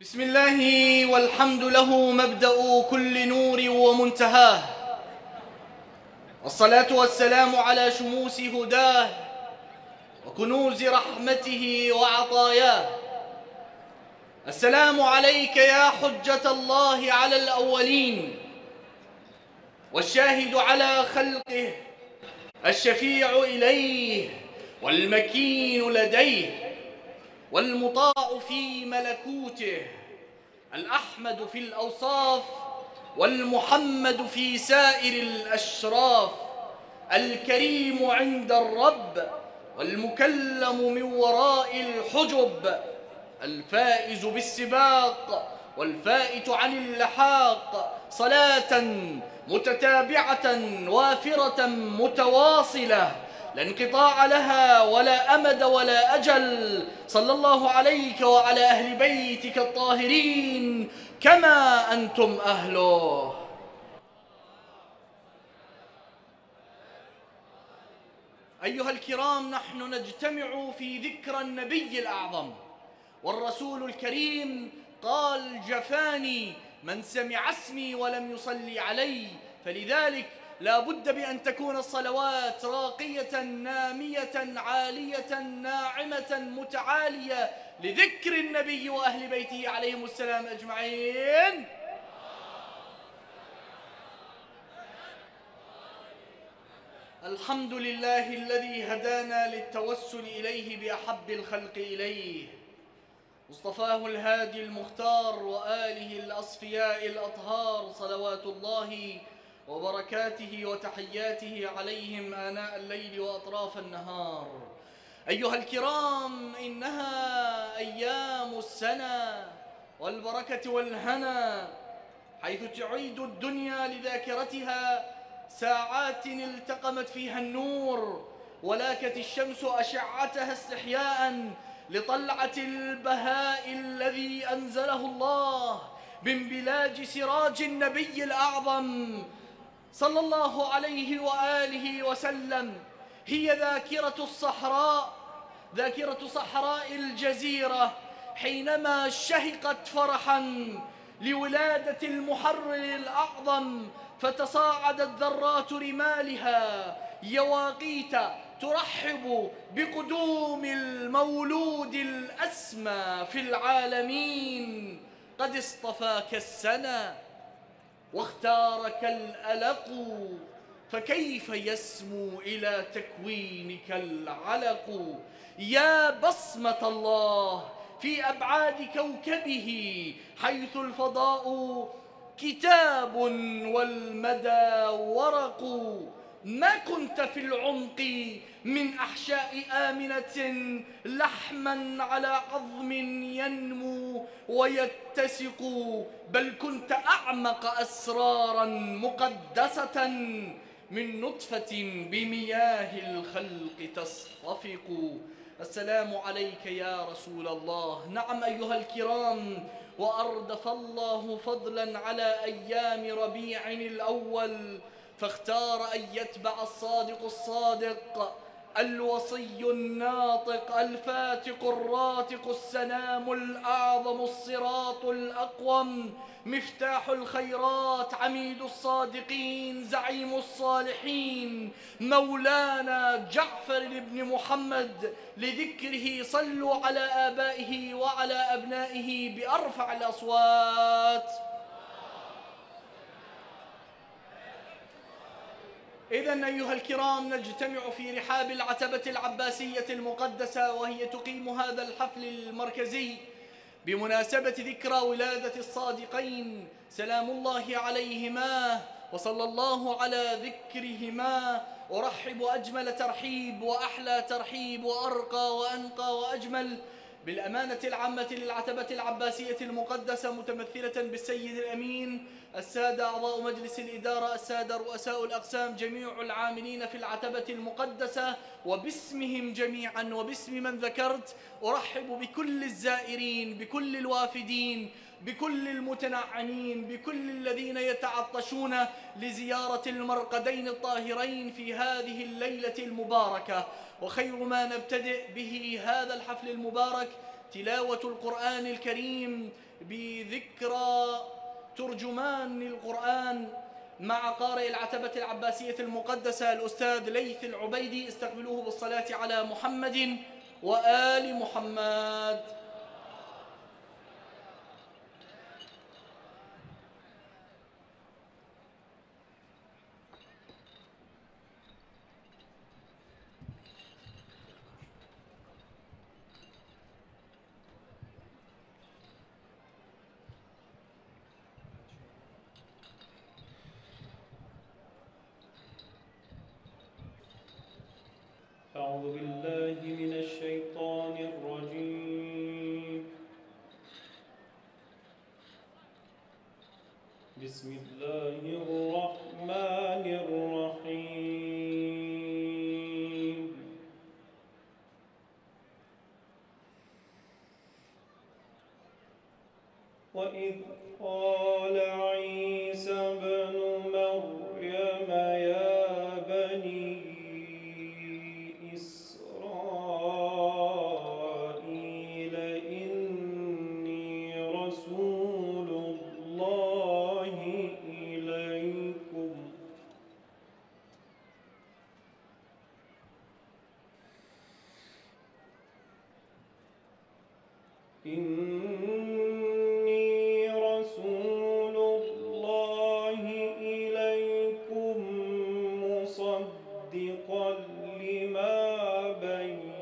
بسم الله والحمد له مبدأ كل نور ومنتهاه. والصلاة والسلام على شموس هداه وكنوز رحمته وعطاياه. السلام عليك يا حجة الله على الأولين والشاهد على خلقه الشفيع إليه والمكين لديه. والمطاع في ملكوته الأحمد في الأوصاف والمحمد في سائر الأشراف الكريم عند الرب والمكلم من وراء الحجب الفائز بالسباق والفائت عن اللحاق صلاة متتابعة وافرة متواصلة. لا انقطاع لها ولا أمد ولا أجل. صلى الله عليك وعلى أهل بيتك الطاهرين كما أنتم أهله. أيها الكرام نحن نجتمع في ذكرى النبي الأعظم. والرسول الكريم قال جفاني من سمع اسمي ولم يصلي علي فلذلك لا بد بأن تكون الصلوات راقية نامية عالية ناعمة متعالية لذكر النبي وأهل بيته عليهم السلام أجمعين. الحمد لله الذي هدانا للتوسل إليه بأحب الخلق إليه. مصطفاه الهادي المختار وآله الأصفياء الأطهار صلوات الله وبركاته وتحياته عليهم آناء الليل وأطراف النهار. أيها الكرام إنها أيام السنة والبركة والهنا حيث تعيد الدنيا لذاكرتها ساعات التقمت فيها النور ولاكت الشمس أشعتها استحياء لطلعة البهاء الذي أنزله الله من بلاج سراج النبي الأعظم صلى الله عليه وآله وسلم هي ذاكرة الصحراء ذاكرة صحراء الجزيرة حينما شهقت فرحا لولادة المحرر الأعظم فتصاعدت ذرات رمالها يواقيت ترحب بقدوم المولود الأسمى في العالمين. قد اصطفاك السنة واختارك الألق فكيف يسمو إلى تكوينك العلق؟ يا بصمة الله في أبعاد كوكبه حيث الفضاء كتاب والمدى ورق. ما كنت في العمق من أحشاء آمنة لحما على عظم ينمو ويتسق بل كنت أعمق أسرارا مقدسة من نطفة بمياه الخلق تصطفق. السلام عليك يا رسول الله. نعم أيها الكرام وأردف الله فضلا على أيام ربيع الأول فاختار أن يتبع الصادق الصادق. الوصي الناطق الفاتق الراتق السلام الأعظم الصراط الأقوم مفتاح الخيرات عميد الصادقين زعيم الصالحين مولانا جعفر بن محمد لذكره صلوا على آبائه وعلى أبنائه بأرفع الأصوات. إذا أيها الكرام نجتمع في رحاب العتبة العباسية المقدسة وهي تقيم هذا الحفل المركزي بمناسبة ذكرى ولادة الصادقين. سلام الله عليهما وصلى الله على ذكرهما. أرحب أجمل ترحيب وأحلى ترحيب وأرقى وأنقى وأجمل بالأمانة العامة للعتبة العباسية المقدسة متمثلة بالسيد الأمين السادة أعضاء مجلس الإدارة السادة رؤساء الأقسام جميع العاملين في العتبة المقدسة وباسمهم جميعا وباسم من ذكرت أرحب بكل الزائرين بكل الوافدين بكل المتنعمين بكل الذين يتعطشون لزيارة المرقدين الطاهرين في هذه الليلة المباركة. وخير ما نبتدئ به هذا الحفل المبارك تلاوة القرآن الكريم بذكرى ترجمان القرآن مع قارئ العتبة العباسية المقدسة الأستاذ ليث العبيدي. استقبلوه بالصلاة على محمد وآل محمد. مصدقا لما بين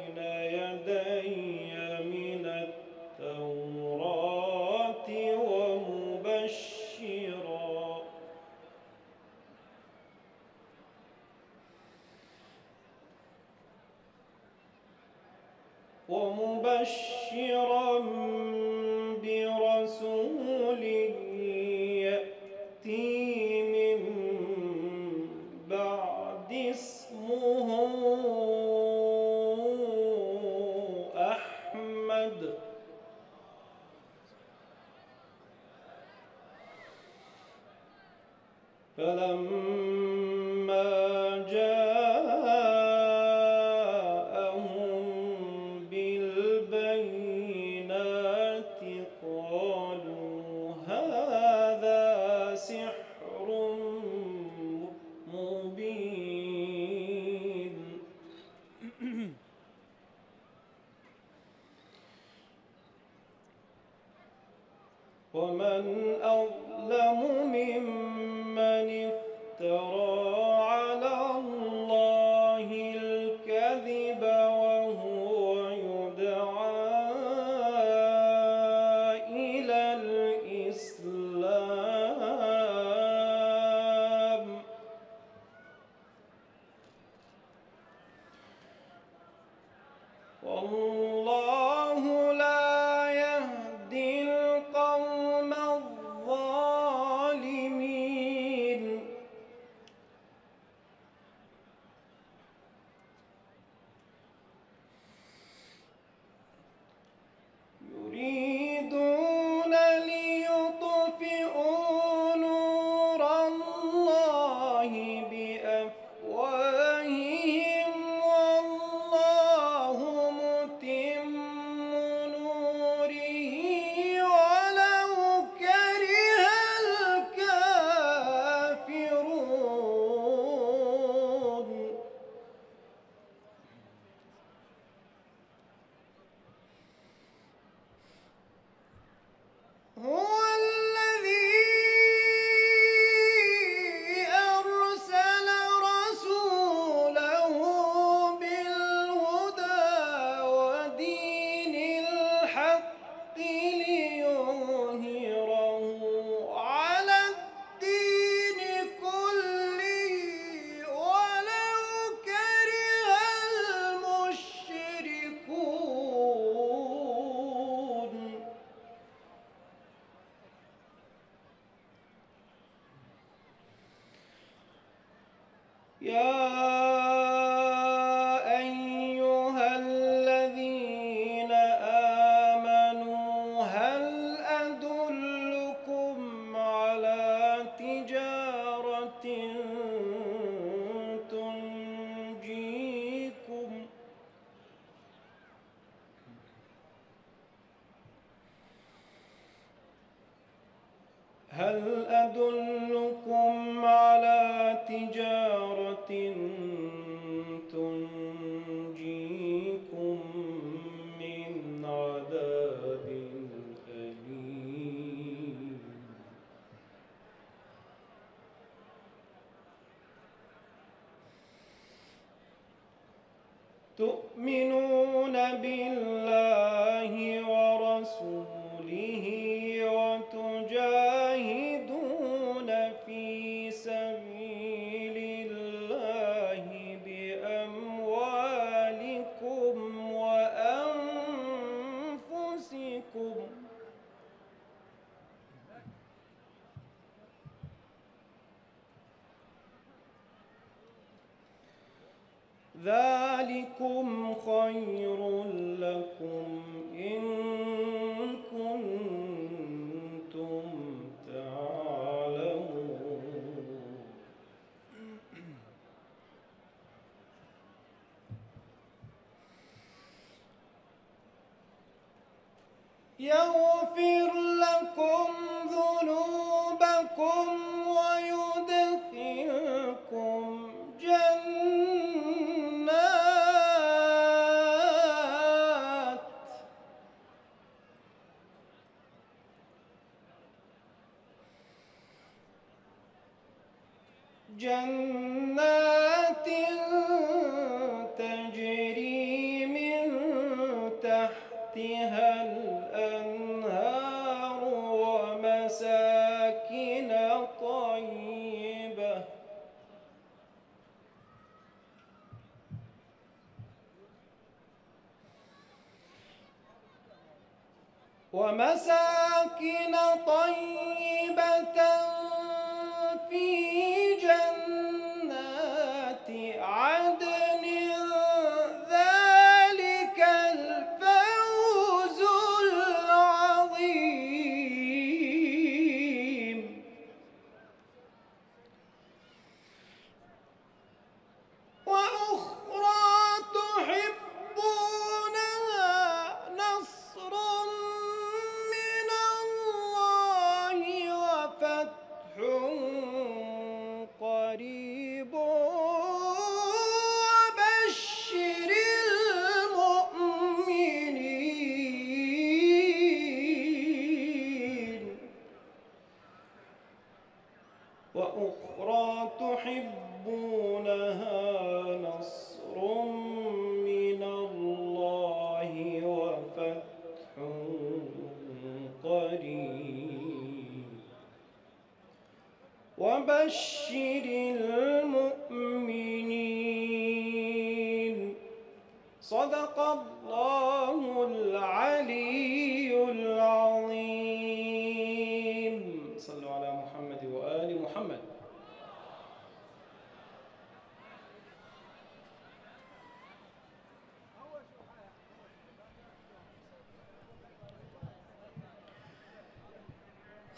هل أدلكم على تجارة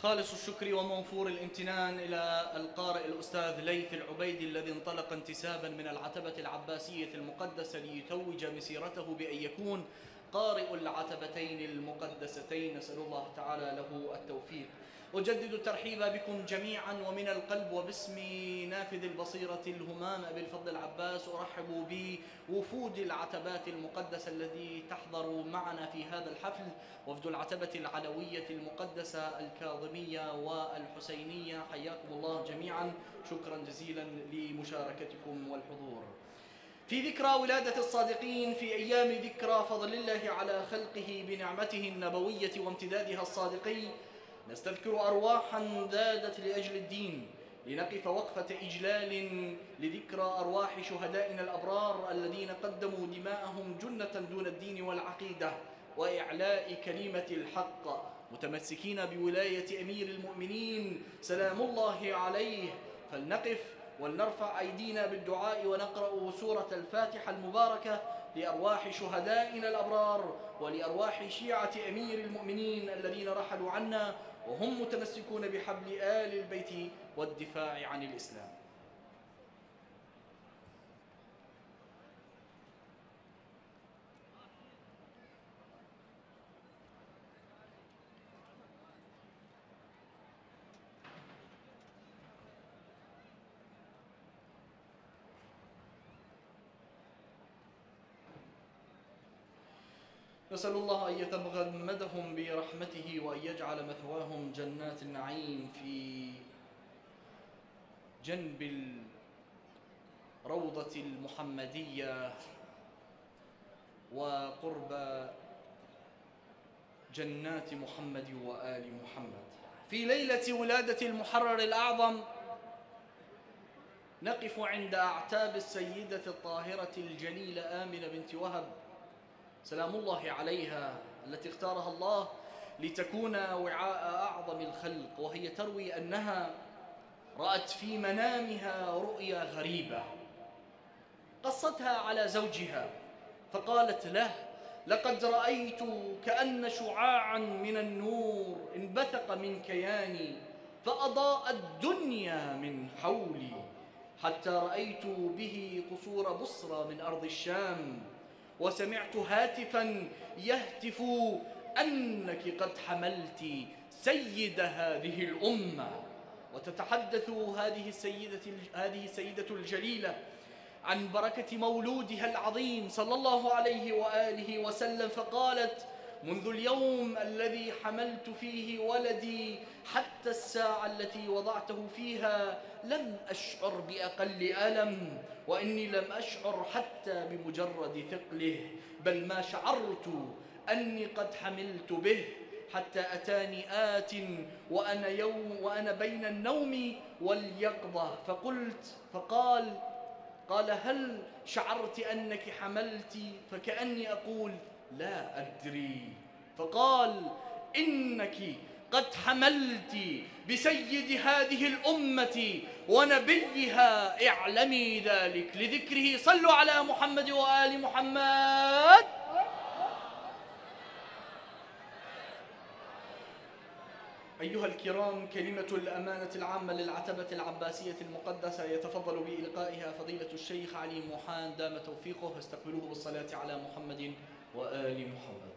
خالص الشكر وموفور الامتنان إلى القارئ الأستاذ ليث العبيدي الذي انطلق انتسابا من العتبة العباسية المقدسة ليتوج مسيرته بأن يكون قارئ العتبتين المقدستين. نسأل الله تعالى له التوفيق. أجدد الترحيب بكم جميعا ومن القلب وباسم نافذ البصيرة الهمام أبي الفضل العباس أرحب بوفود العتبات المقدسة الذي تحضر معنا في هذا الحفل وفد العتبة العلوية المقدسة الكاظمية والحسينية. حياكم الله جميعا. شكرا جزيلا لمشاركتكم والحضور. في ذكرى ولادة الصادقين في أيام ذكرى فضل الله على خلقه بنعمته النبوية وامتدادها الصادقي نستذكر أرواحا ذادت لأجل الدين لنقف وقفة إجلال لذكرى أرواح شهدائنا الأبرار الذين قدموا دماءهم جنة دون الدين والعقيدة وإعلاء كلمة الحق. متمسكين بولاية أمير المؤمنين سلام الله عليه. فلنقف ولنرفع أيدينا بالدعاء ونقرأ سورة الفاتحة المباركة لأرواح شهدائنا الأبرار ولأرواح شيعة أمير المؤمنين الذين رحلوا عنا وهم متمسكون بحبل آل البيت والدفاع عن الإسلام. نسأل الله أن يتغمدهم برحمته وأن يجعل مثواهم جنات النعيم في جنب الروضة المحمدية وقرب جنات محمد وآل محمد. في ليلة ولادة المحرر الأعظم نقف عند أعتاب السيدة الطاهرة الجليلة آمنة بنت وهب. سلام الله عليها التي اختارها الله لتكون وعاء أعظم الخلق وهي تروي أنها رأت في منامها رؤيا غريبة قصتها على زوجها فقالت له لقد رأيت كأن شعاعا من النور انبثق من كياني فأضاء الدنيا من حولي حتى رأيت به قصور بصرى من أرض الشام وسمعت هاتفا يهتف أنك قد حملت سيد هذه الأمة. وتتحدث هذه السيدة هذه السيدة الجليلة عن بركة مولودها العظيم صلى الله عليه وآله وسلم فقالت منذ اليوم الذي حملت فيه ولدي حتى الساعة التي وضعته فيها لم أشعر بأقل ألم وإني لم أشعر حتى بمجرد ثقله بل ما شعرت أني قد حملت به حتى أتاني آت وأنا يوم وأنا بين النوم واليقظة. فقلت فقال قال هل شعرت أنك حملت؟ فكأني أقول لا أدري. فقال إنك قد حملت بسيد هذه الأمة ونبيها اعلمي ذلك لذكره. صلوا على محمد وآل محمد. أيها الكرام كلمة الأمانة العامة للعتبة العباسية المقدسة يتفضل بإلقائها فضيلة الشيخ علي موحان. دام توفيقه استقبلوه بالصلاة على محمد. وآل محمد.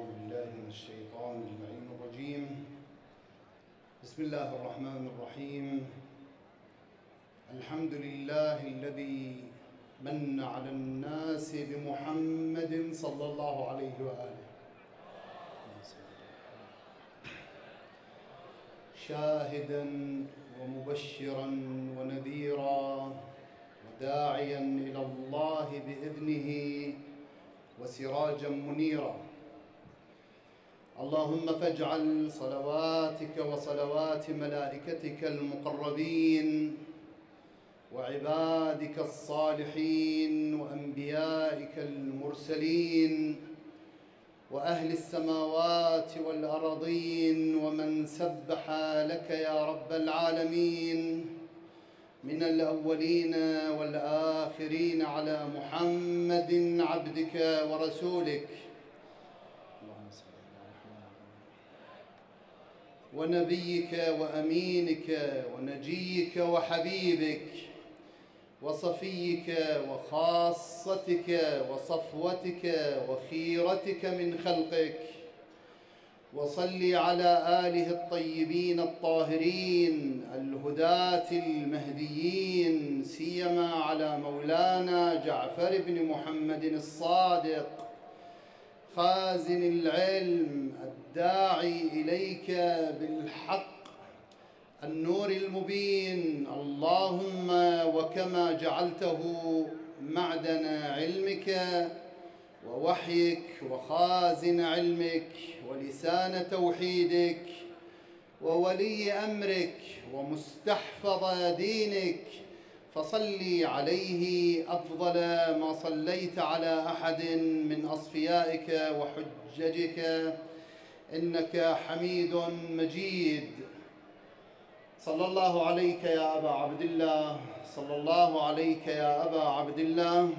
أعوذ بالله من الشيطان اللعين الرجيم. بسم الله الرحمن الرحيم. الحمد لله الذي من على الناس بمحمد صلى الله عليه وآله. شاهدا ومبشرا ونذيرا وداعيا إلى الله بإذنه وسراجا منيرا. اللهم فاجعل صلواتك وصلوات ملائكتك المقربين وعبادك الصالحين وأنبيائك المرسلين وأهل السماوات والأرضين ومن سبح لك يا رب العالمين من الأولين والآخرين على محمد عبدك ورسولك ونبيك وأمينك ونجيك وحبيبك وصفيك وخاصتك وصفوتك وخيرتك من خلقك. وصل على آله الطيبين الطاهرين الهداة المهديين سيما على مولانا جعفر بن محمد الصادق خازن العلم الداعي إليك بالحق النور المبين اللهم وكما جعلته معدن علمك ووحيك وخازن علمك ولسان توحيدك وولي أمرك ومستحفظ دينك فصل عليه أفضل ما صليت على أحد من أصفيائك وحججك. إنك حميد مجيد. صلى الله عليك يا أبا عبد الله. صلى الله عليك يا أبا عبد الله.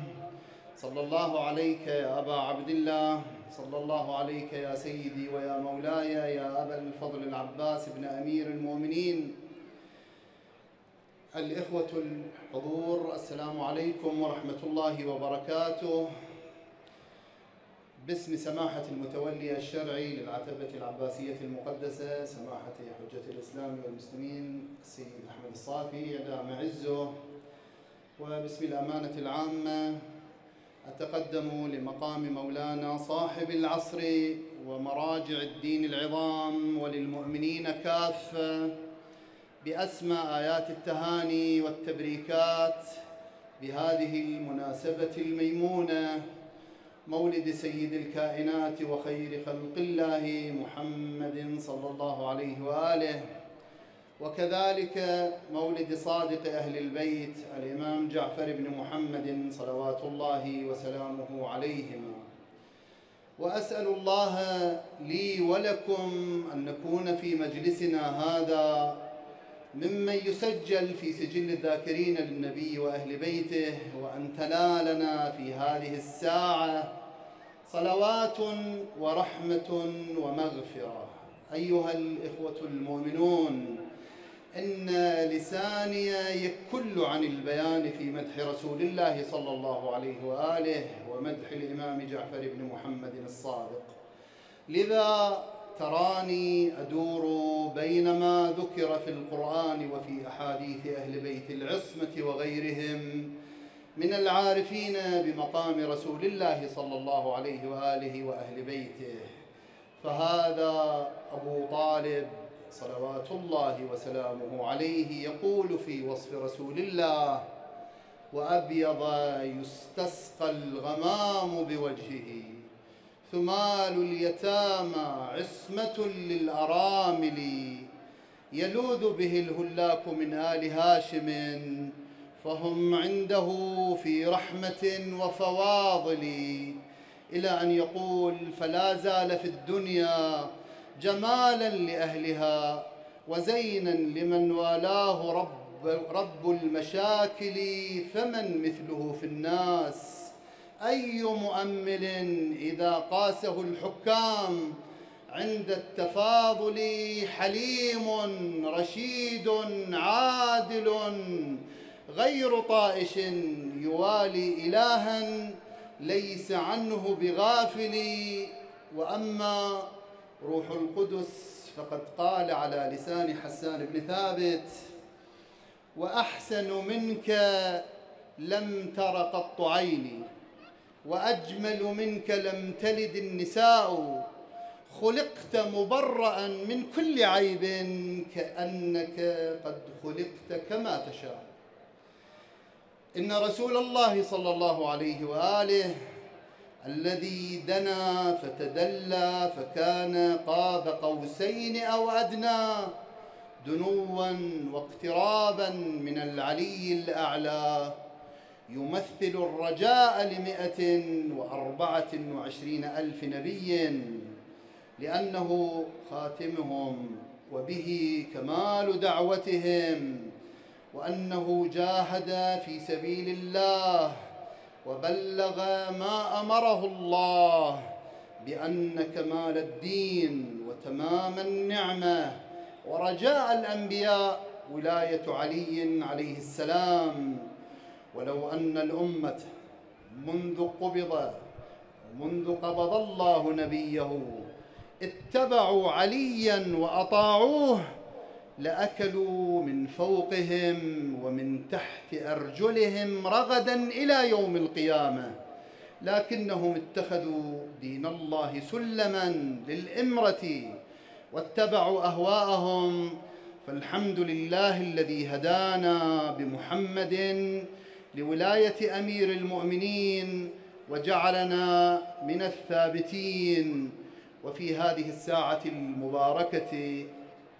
صلى الله عليك يا أبا عبد الله. صلى الله عليك يا سيدي ويا مولاي يا أبا الفضل العباس بن أمير المؤمنين. الإخوة الحضور السلام عليكم ورحمة الله وبركاته. باسم سماحة المتولي الشرعي للعتبة العباسية المقدسة سماحة حجة الإسلام والمسلمين السيد أحمد الصافي يدام عزه. وباسم الأمانة العامة أتقدم لمقام مولانا صاحب العصر ومراجع الدين العظام وللمؤمنين كافة بأسمى آيات التهاني والتبريكات بهذه المناسبة الميمونة. مولد سيد الكائنات وخير خلق الله محمد صلى الله عليه وآله. وكذلك مولد صادق أهل البيت الإمام جعفر بن محمد صلوات الله وسلامه عليهما. وأسأل الله لي ولكم أن نكون في مجلسنا هذا ممن يسجل في سجل الذاكرين للنبي وأهل بيته وأن تلا لنا في هذه الساعة صلوات ورحمة ومغفرة. أيها الإخوة المؤمنون إن لساني يكل عن البيان في مدح رسول الله صلى الله عليه وآله ومدح الإمام جعفر بن محمد الصادق. لذا تراني أدور بين ما ذكر في القرآن وفي أحاديث أهل بيت العصمة وغيرهم من العارفين بمقام رسول الله صلى الله عليه وآله وأهل بيته. فهذا أبو طالب صلوات الله وسلامه عليه يقول في وصف رسول الله وأبيض يستسقى الغمام بوجهه ثمال اليتامى عصمة للأرامل يلوذ به الهلاك من آل هاشم فهم عنده في رحمة وفواضل إلى أن يقول فلا زال في الدنيا جمالا لأهلها وزينا لمن والاه رب, رب المشاكل فمن مثله في الناس. أي مؤمل إذا قاسه الحكام عند التفاضل حليم رشيد عادل غير طائش يوالي إلها ليس عنه بغافل. وأما روح القدس فقد قال على لسان حسان بن ثابت وأحسن منك لم تر قط عيني وأجمل منك لم تلد النساء. خلقت مبرأ من كل عيب كأنك قد خلقت كما تشاء. إن رسول الله صلى الله عليه وآله الذي دنا فتدلى فكان قاب قوسين أو أدنى دنوا واقترابا من العلي الأعلى يمثل الرجاء لمئة وأربعة وعشرين ألف نبي لأنه خاتمهم وبه كمال دعوتهم وأنه جاهد في سبيل الله وبلغ ما أمره الله بأن كمال الدين وتمام النعمة ورجاء الأنبياء ولاية علي عليه السلام. ولو أن الأمة منذ قبض منذ قبض الله نبيه اتبعوا عليا وأطاعوه لأكلوا من فوقهم ومن تحت أرجلهم رغدا إلى يوم القيامة. لكنهم اتخذوا دين الله سلما للإمرة واتبعوا أهواءهم. فالحمد لله الذي هدانا بمحمد لولاية أمير المؤمنين وجعلنا من الثابتين. وفي هذه الساعة المباركة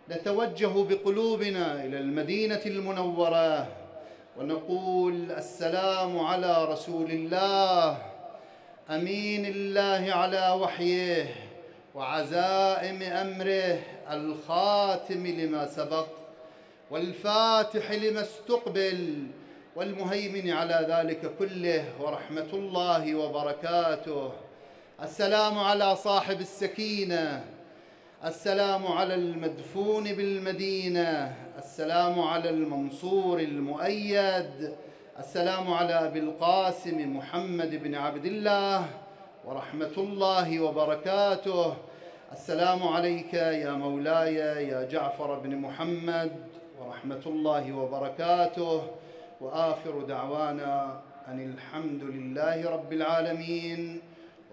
نتوجه بقلوبنا إلى المدينة المنورة ونقول السلام على رسول الله أمين الله على وحيه وعزائم أمره الخاتم لما سبق والفاتح لما استقبل والمهيمن على ذلك كله ورحمة الله وبركاته. السلام على صاحب السكينة السلام على المدفون بالمدينة السلام على المنصور المؤيد السلام على أبي القاسم محمد بن عبد الله ورحمة الله وبركاته. السلام عليك يا مولاي يا جعفر بن محمد ورحمة الله وبركاته. وآخر دعوانا أن الحمد لله رب العالمين.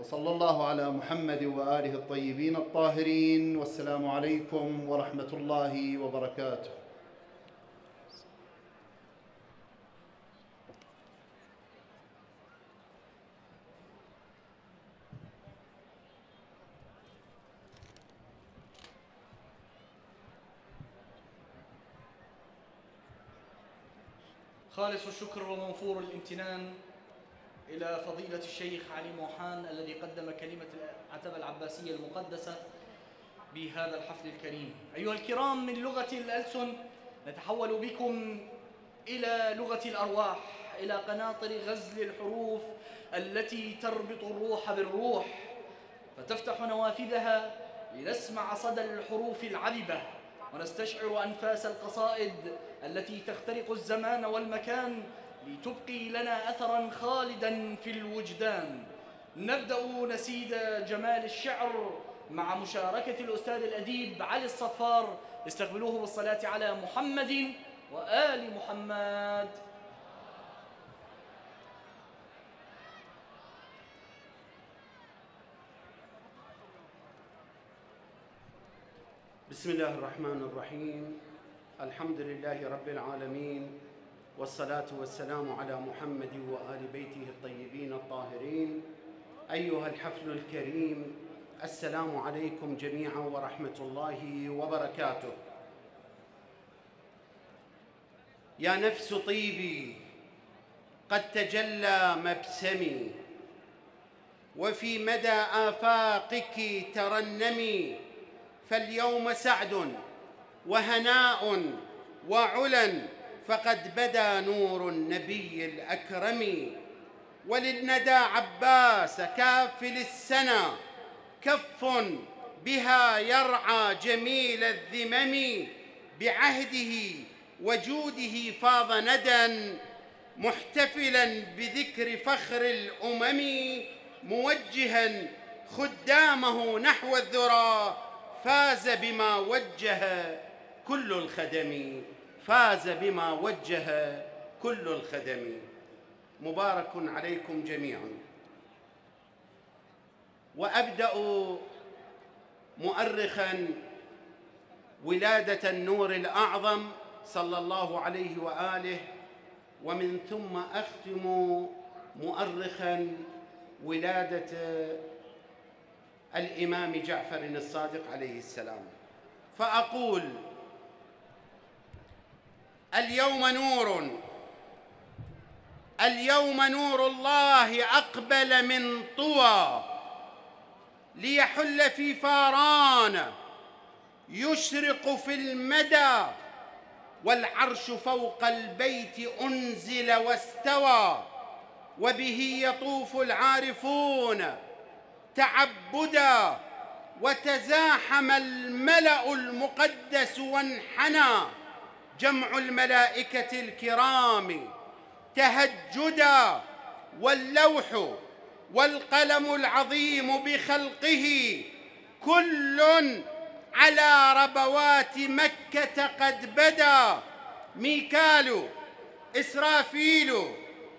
وصلى الله على محمد وآله الطيبين الطاهرين والسلام عليكم ورحمة الله وبركاته. خالص الشكر ومنفور الامتنان. إلى فضيلة الشيخ علي موحان الذي قدم كلمة العتبة العباسية المقدسة بهذا الحفل الكريم. أيها الكرام من لغة الألسن نتحول بكم إلى لغة الأرواح إلى قناطر غزل الحروف التي تربط الروح بالروح فتفتح نوافذها لنسمع صدى الحروف العذبة ونستشعر أنفاس القصائد التي تخترق الزمان والمكان لتبقي لنا أثرا خالدا في الوجدان. نبدأ نسيد جمال الشعر مع مشاركة الأستاذ الأديب علي الصفار. استقبلوه بالصلاة على محمد وآل محمد. بسم الله الرحمن الرحيم. الحمد لله رب العالمين. والصلاة والسلام على محمد وآل بيته الطيبين الطاهرين. أيها الحفل الكريم السلام عليكم جميعا ورحمة الله وبركاته. يا نفس طيبي قد تجلى مبسمي وفي مدى آفاقك ترنمي فاليوم سعد وهناء وعلا فقد بدا نور النبي الأكرم. وللندى عباس كافل السنا كف بها يرعى جميل الذمم. بعهده وجوده فاض ندى محتفلا بذكر فخر الأمم. موجها خدامه نحو الذرى فاز بما وجه كل الخدم. فاز بما وجه كل الخدم. مبارك عليكم جميعا. وأبدأ مؤرخا ولادة النور الأعظم صلى الله عليه وآله ومن ثم أختم مؤرخا ولادة الإمام جعفر الصادق عليه السلام. فأقول اليوم نور. اليوم نور الله أقبل من طوى ليحل في فاران يشرق في المدى والعرش فوق البيت أنزل واستوى وبه يطوف العارفون تعبدا وتزاحم الملأ المقدس وانحنى. جمع الملائكة الكرام تهجدا واللوح والقلم العظيم بخلقه كل على ربوات مكة قد بدا. ميكال إسرافيل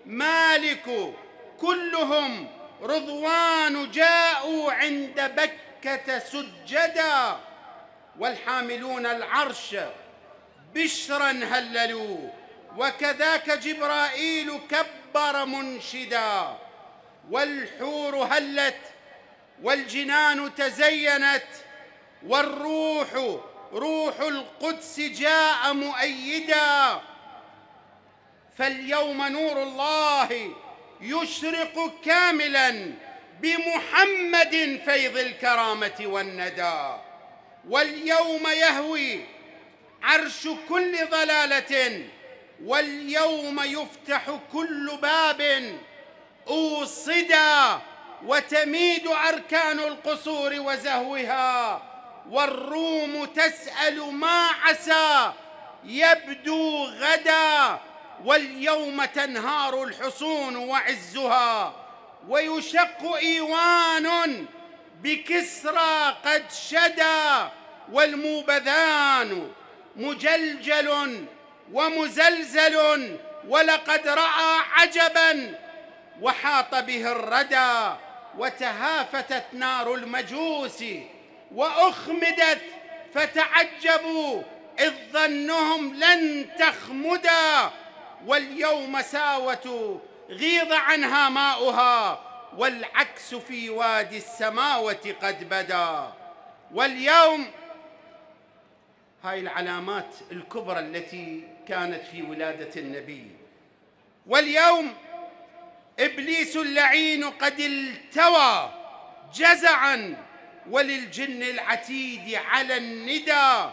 مالك كلهم رضوان جاءوا عند بكة سجدا. والحاملون العرش بشرا هللوا وكذاك جبرائيل كبر منشدا. والحور هلت والجنان تزينت والروح روح القدس جاء مؤيدا. فاليوم نور الله يشرق كاملا بمحمد فيض الكرامة والندى. واليوم يهوي عرش كل ضلالة واليوم يفتح كل باب أوصدا وتميد أركان القصور وزهوها والروم تسأل ما عسى يبدو غدا واليوم تنهار الحصون وعزها ويشق إيوان بكسرى قد شدا والموبذان مجلجل ومزلزل ولقد رأى عجبا وحاط به الردى وتهافتت نار المجوس وأخمدت فتعجبوا إذ ظنهم لن تخمدا واليوم ساوة غيض عنها ماؤها والعكس في وادي السماوة قد بدا واليوم هاي العلامات الكبرى التي كانت في ولادة النبي. واليوم إبليس اللعين قد التوى جزعا وللجن العتيد على الندى.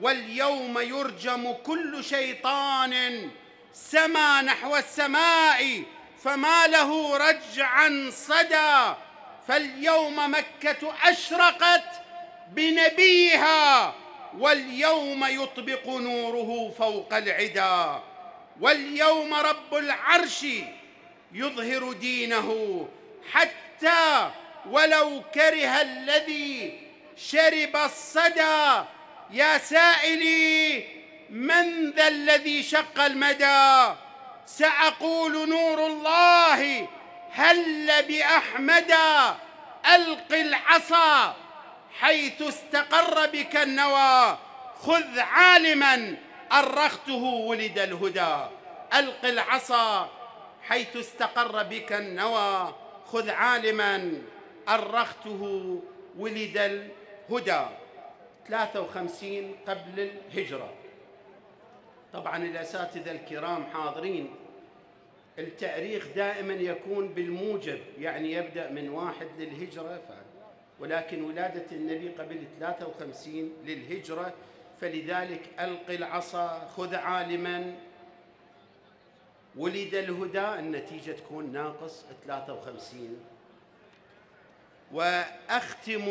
واليوم يرجم كل شيطان سما نحو السماء فما له رجعا صدى. فاليوم مكة أشرقت بنبيها واليوم يطبق نوره فوق العدا واليوم رب العرش يظهر دينه حتى ولو كره الذي شرب الصدى. يا سائلي من ذا الذي شق المدى؟ سأقول نور الله هل بأحمد؟ ألق العصا. حيث استقر بك النوى خذ عالما أرخته ولد الهدى. ألق العصا حيث استقر بك النوى خذ عالما أرخته ولد الهدى. 53 قبل الهجرة. طبعا الأساتذة الكرام حاضرين. التأريخ دائما يكون بالموجب يعني يبدأ من واحد للهجرة ولكن ولادة النبي قبل 53 للهجرة فلذلك ألق العصا خذ عالما. ولد الهدى النتيجة تكون ناقص 53 وأختم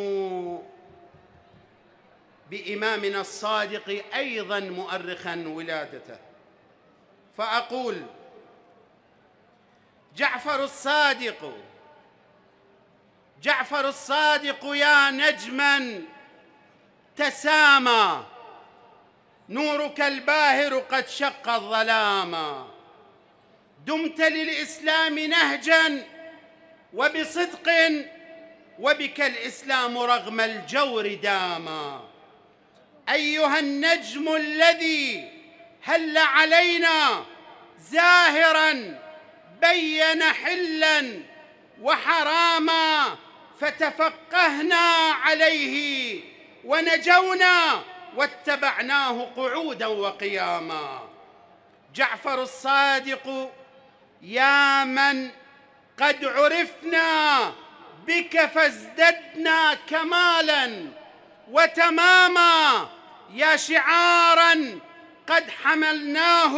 بإمامنا الصادق أيضا مؤرخا ولادته. فأقول جعفر الصادق جعفر الصادق يا نجما تسامى. نورك الباهر قد شق الظلام دمت للإسلام نهجا وبصدق وبك الإسلام رغم الجور داما. أيها النجم الذي هل علينا زاهرا بين حلا وحراما. فتفقهنا عليه ونجونا واتبعناه قعودا وقياما. جعفر الصادق يا من قد عرفنا بك فازددنا كمالا وتماما يا شعارا قد حملناه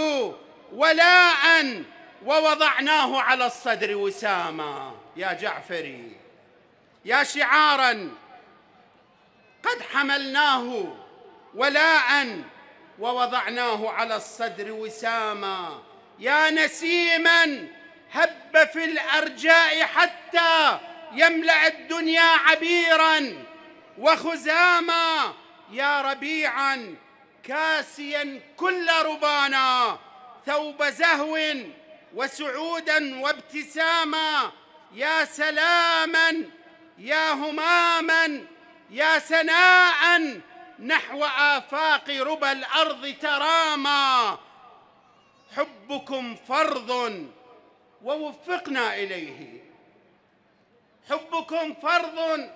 ولاء ووضعناه على الصدر وساما. يا جعفري. يا شعارا قد حملناه ولاء ووضعناه على الصدر وساما. يا نسيما هب في الأرجاء حتى يملأ الدنيا عبيرا. وخزاما يا ربيعا كاسيا كل ربانا. ثوب زهو وسعودا وابتساما. يا سلاما يا هماما يا سناء نحو آفاق ربى الأرض ترامى حبكم فرض ووفقنا إليه. حبكم فرض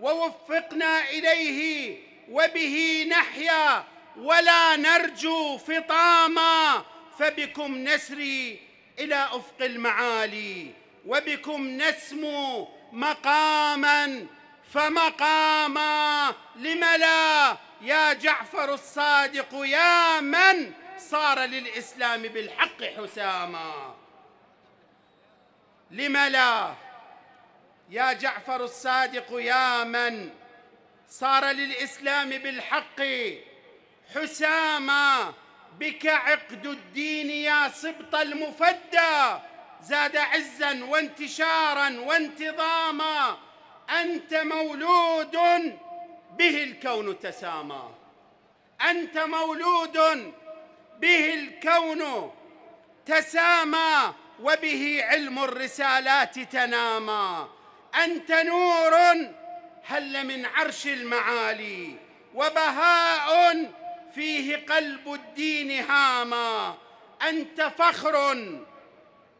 ووفقنا إليه وبه نحيا ولا نرجو فطاما. فبكم نسري إلى أفق المعالي وبكم نسمو مقاما فمقاما لم لا؟ يا جعفر الصادق يا من صار للإسلام بالحق حساما؟ لم لا؟ يا جعفر الصادق يا من صار للإسلام بالحق حساما؟ بك عقد الدين يا سبط المفدى زاد عزا وانتشارا وانتظاما أنت مولود به الكون تسامى أنت مولود به الكون تسامى وبه علم الرسالات تنامى أنت نور هل من عرش المعالي وبهاء فيه قلب الدين هاما. أنت فخر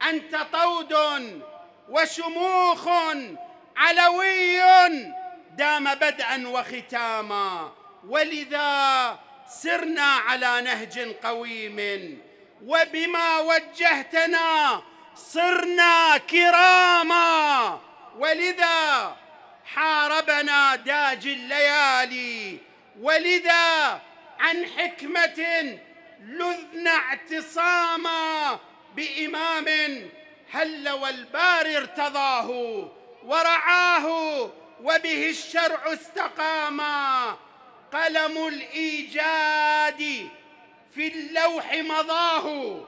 أنت طود وشموخ علوي دام بدءا وختاما ولذا سرنا على نهج قويم وبما وجهتنا صرنا كراما ولذا حاربنا داج الليالي ولذا عن حكمة لذنا اعتصاما. بإمام هل والبار ارتضاه ورعاه وبه الشرع استقاما قلم الإيجاد في اللوح مضاه.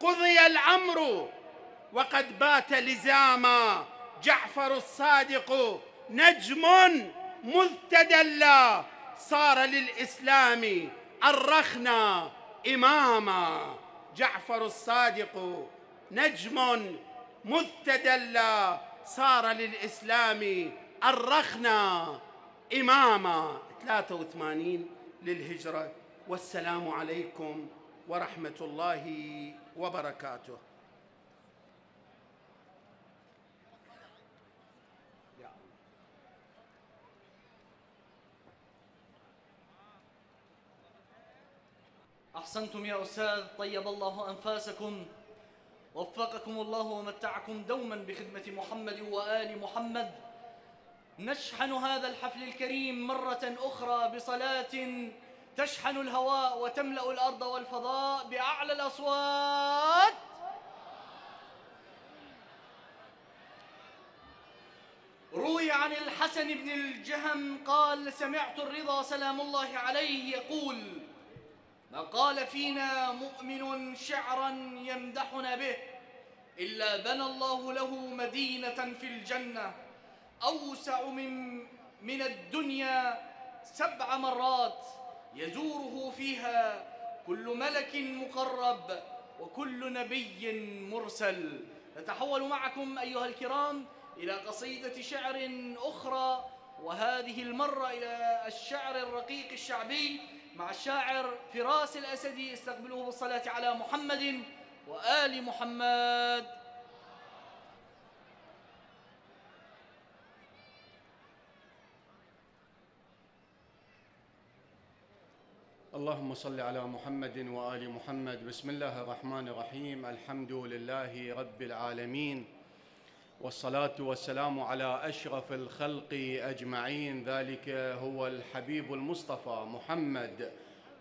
قضي الأمر وقد بات لزاما جعفر الصادق نجم مذ تدلى صار للإسلام الرخنا إماما. جعفر الصادق نجم مذ تدلى صار للإسلام الرخنا إماما 83 للهجرة. والسلام عليكم ورحمة الله وبركاته. أحسنتم يا أستاذ طيب الله أنفاسكم. وفقكم الله ومتعكم دوما بخدمة محمد وآل محمد. نشحن هذا الحفل الكريم مرة أخرى بصلاة تشحن الهواء وتملأ الأرض والفضاء بأعلى الأصوات. روي عن الحسن بن الجهم قال سمعت الرضا سلام الله عليه يقول قال فينا مؤمن شعرا يمدحنا به إلا بنى الله له مدينة في الجنة أوسع من من الدنيا سبع مرات يزوره فيها كل ملك مقرب وكل نبي مرسل. نتحول معكم أيها الكرام إلى قصيدة شعر أخرى وهذه المرة إلى الشعر الرقيق الشعبي مع الشاعر فراس الأسدي استقبلوه بالصلاة على محمد وآل محمد. اللهم صل على محمد وآل محمد. بسم الله الرحمن الرحيم. الحمد لله رب العالمين. والصلاة والسلام على أشرف الخلق أجمعين. ذلك هو الحبيب المصطفى محمد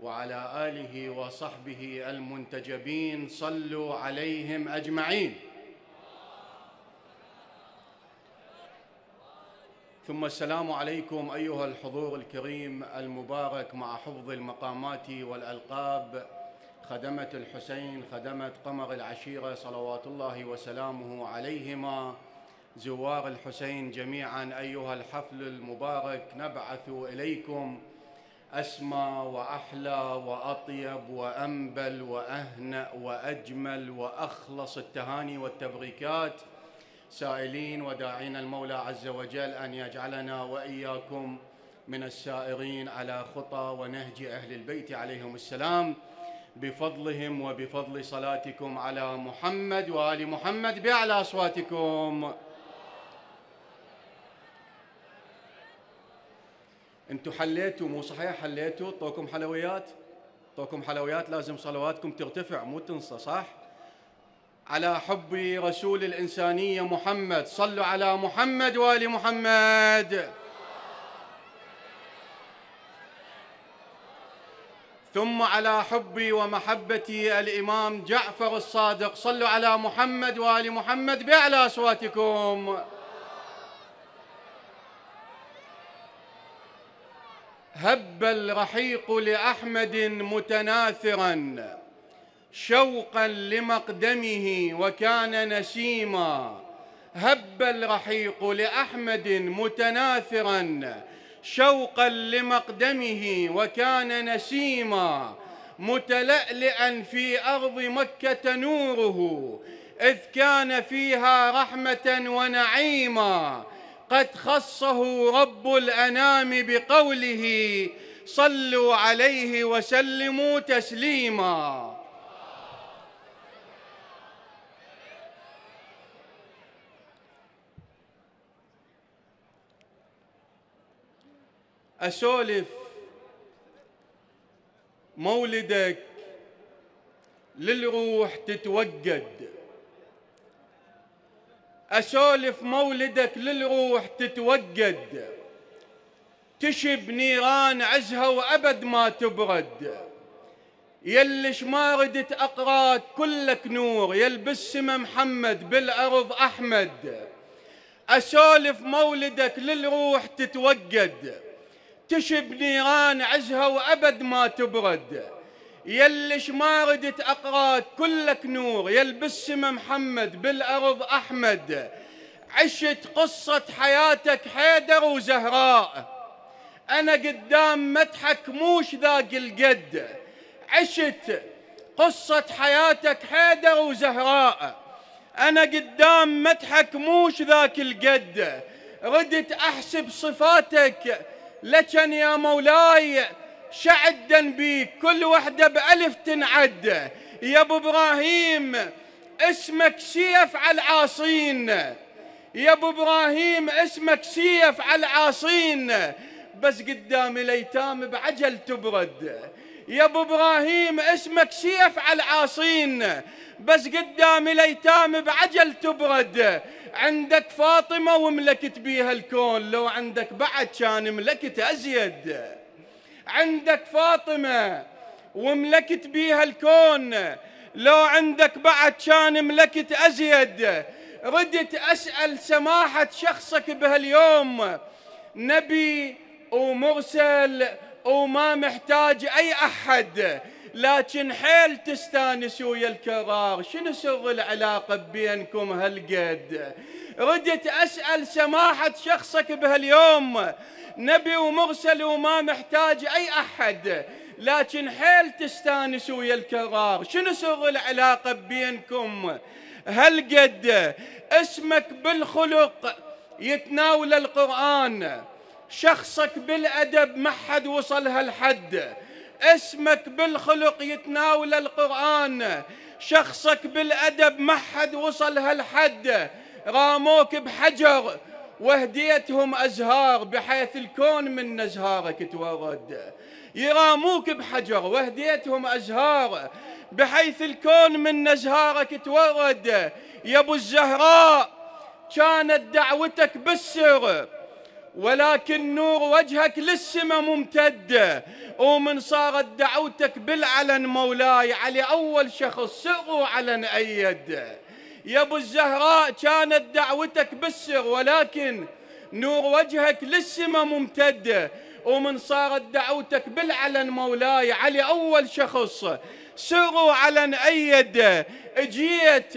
وعلى آله وصحبه المنتجبين. صلوا عليهم أجمعين. ثم السلام عليكم أيها الحضور الكريم المبارك مع حفظ المقامات والألقاب. خدمة الحسين خدمة قمر العشيرة صلوات الله وسلامه عليهما. زوار الحسين جميعا أيها الحفل المبارك نبعث إليكم أسمى وأحلى وأطيب وأنبل وأهنأ وأجمل وأخلص التهاني والتبريكات. سائلين وداعين المولى عز وجل أن يجعلنا وإياكم من السائرين على خطى ونهج أهل البيت عليهم السلام. بفضلهم وبفضل صلاتكم على محمد وآل محمد بأعلى أصواتكم. أنتم حليتوا مو صحيح حليتوا طوكم حلويات. أعطوكم حلويات لازم صلواتكم ترتفع مو تنصى صح؟ على حب رسول الإنسانية محمد. صلوا على محمد وآل محمد. ثم على حبي ومحبتي الإمام جعفر الصادق. صلوا على محمد وآل محمد بأعلى أصواتكم. هب الرحيق لأحمد متناثرا شوقا لمقدمه وكان نسيما. هب الرحيق لأحمد متناثرا شوقا لمقدمه وكان نسيما. متلألئا في أرض مكة نوره إذ كان فيها رحمة ونعيما. قد خصه رب الأنام بقوله صلوا عليه وسلموا تسليما. أسولف مولدك للروح تتوجد. أسولف مولدك للروح تتوجد تشب نيران عزها وأبد ما تبرد. يلش ما ردت أقراك كلك نور يلبس سم محمد بالأرض أحمد. أسولف مولدك للروح تتوجد تشب نيران عزها وأبد ما تبرد. يلش ما ردت أقراك كلك نور يلبس محمد بالأرض أحمد. عشت قصة حياتك حيدر وزهراء. أنا قدام مدحك موش ذاق القد. عشت قصة حياتك حيدر وزهراء. أنا قدام مدحك موش ذاك القد. ردت أحسب صفاتك لكن يا مولاي شعدا بيك كل وحدة بألف تنعد. يا أبو إبراهيم اسمك سيف على العاصين. يا أبو إبراهيم اسمك سيف على العاصين. بس قدام الأيتام بعجل تبرد. يا أبو إبراهيم اسمك سيف على العاصين. بس قدام الأيتام بعجل تبرد. عندك فاطمة وملكت بيها الكون لو عندك بعد كان ملكت أزيد. عندك فاطمة وملكت بيها الكون. لو عندك بعد كان ملكت أزيد ردت أسأل سماحة شخصك بهاليوم. نبي ومرسل وما محتاج أي أحد. لكن حيل تستانس ويا الكرار. شنو سر العلاقة بينكم هالقد؟ ردت أسأل سماحة شخصك بهاليوم. نبي ومرسل وما محتاج أي أحد. لكن حيل تستانس ويا الكرار. شنو سر العلاقة بينكم؟ هالقد اسمك بالخلق يتناول القرآن؟ شخصك بالأدب ما حد وصل هالحد. اسمك بالخلق يتناول القرآن. شخصك بالأدب ما حد وصل هالحد. راموك بحجر وهديتهم أزهار بحيث الكون من أزهارك تورد. يراموك بحجر وهديتهم أزهار بحيث الكون من أزهارك تورد. يا أبو الزهراء كانت دعوتك بالسر ولكن نور وجهك للسما ممتد. ومن صارت دعوتك بالعلن مولاي علي أول شخص سر وعلن أيد. يا أبو الزهراء كانت دعوتك بالسر ولكن نور وجهك للسما ممتد. ومن صارت دعوتك بالعلن مولاي علي أول شخص سر وعلن أيد اجيت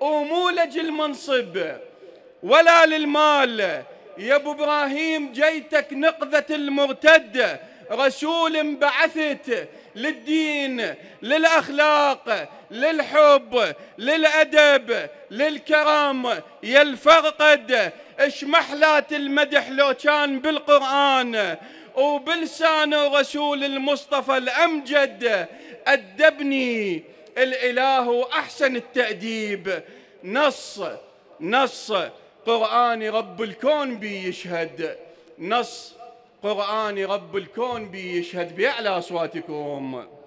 ومولج المنصب. ولا للمال. يا أبو إبراهيم جيتك نقذة المرتد. رسول بعثت للدين للأخلاق للحب للأدب للكرم يا الفرقد اشمحلات المدح لو كان بالقرآن. وبلسان رسول المصطفى الأمجد أدبني الإله أحسن التأديب. نص نص قرآن رب الكون بي يشهد نص قرآن رب الكون بيشهد بأعلى أصواتكم. أصواتكم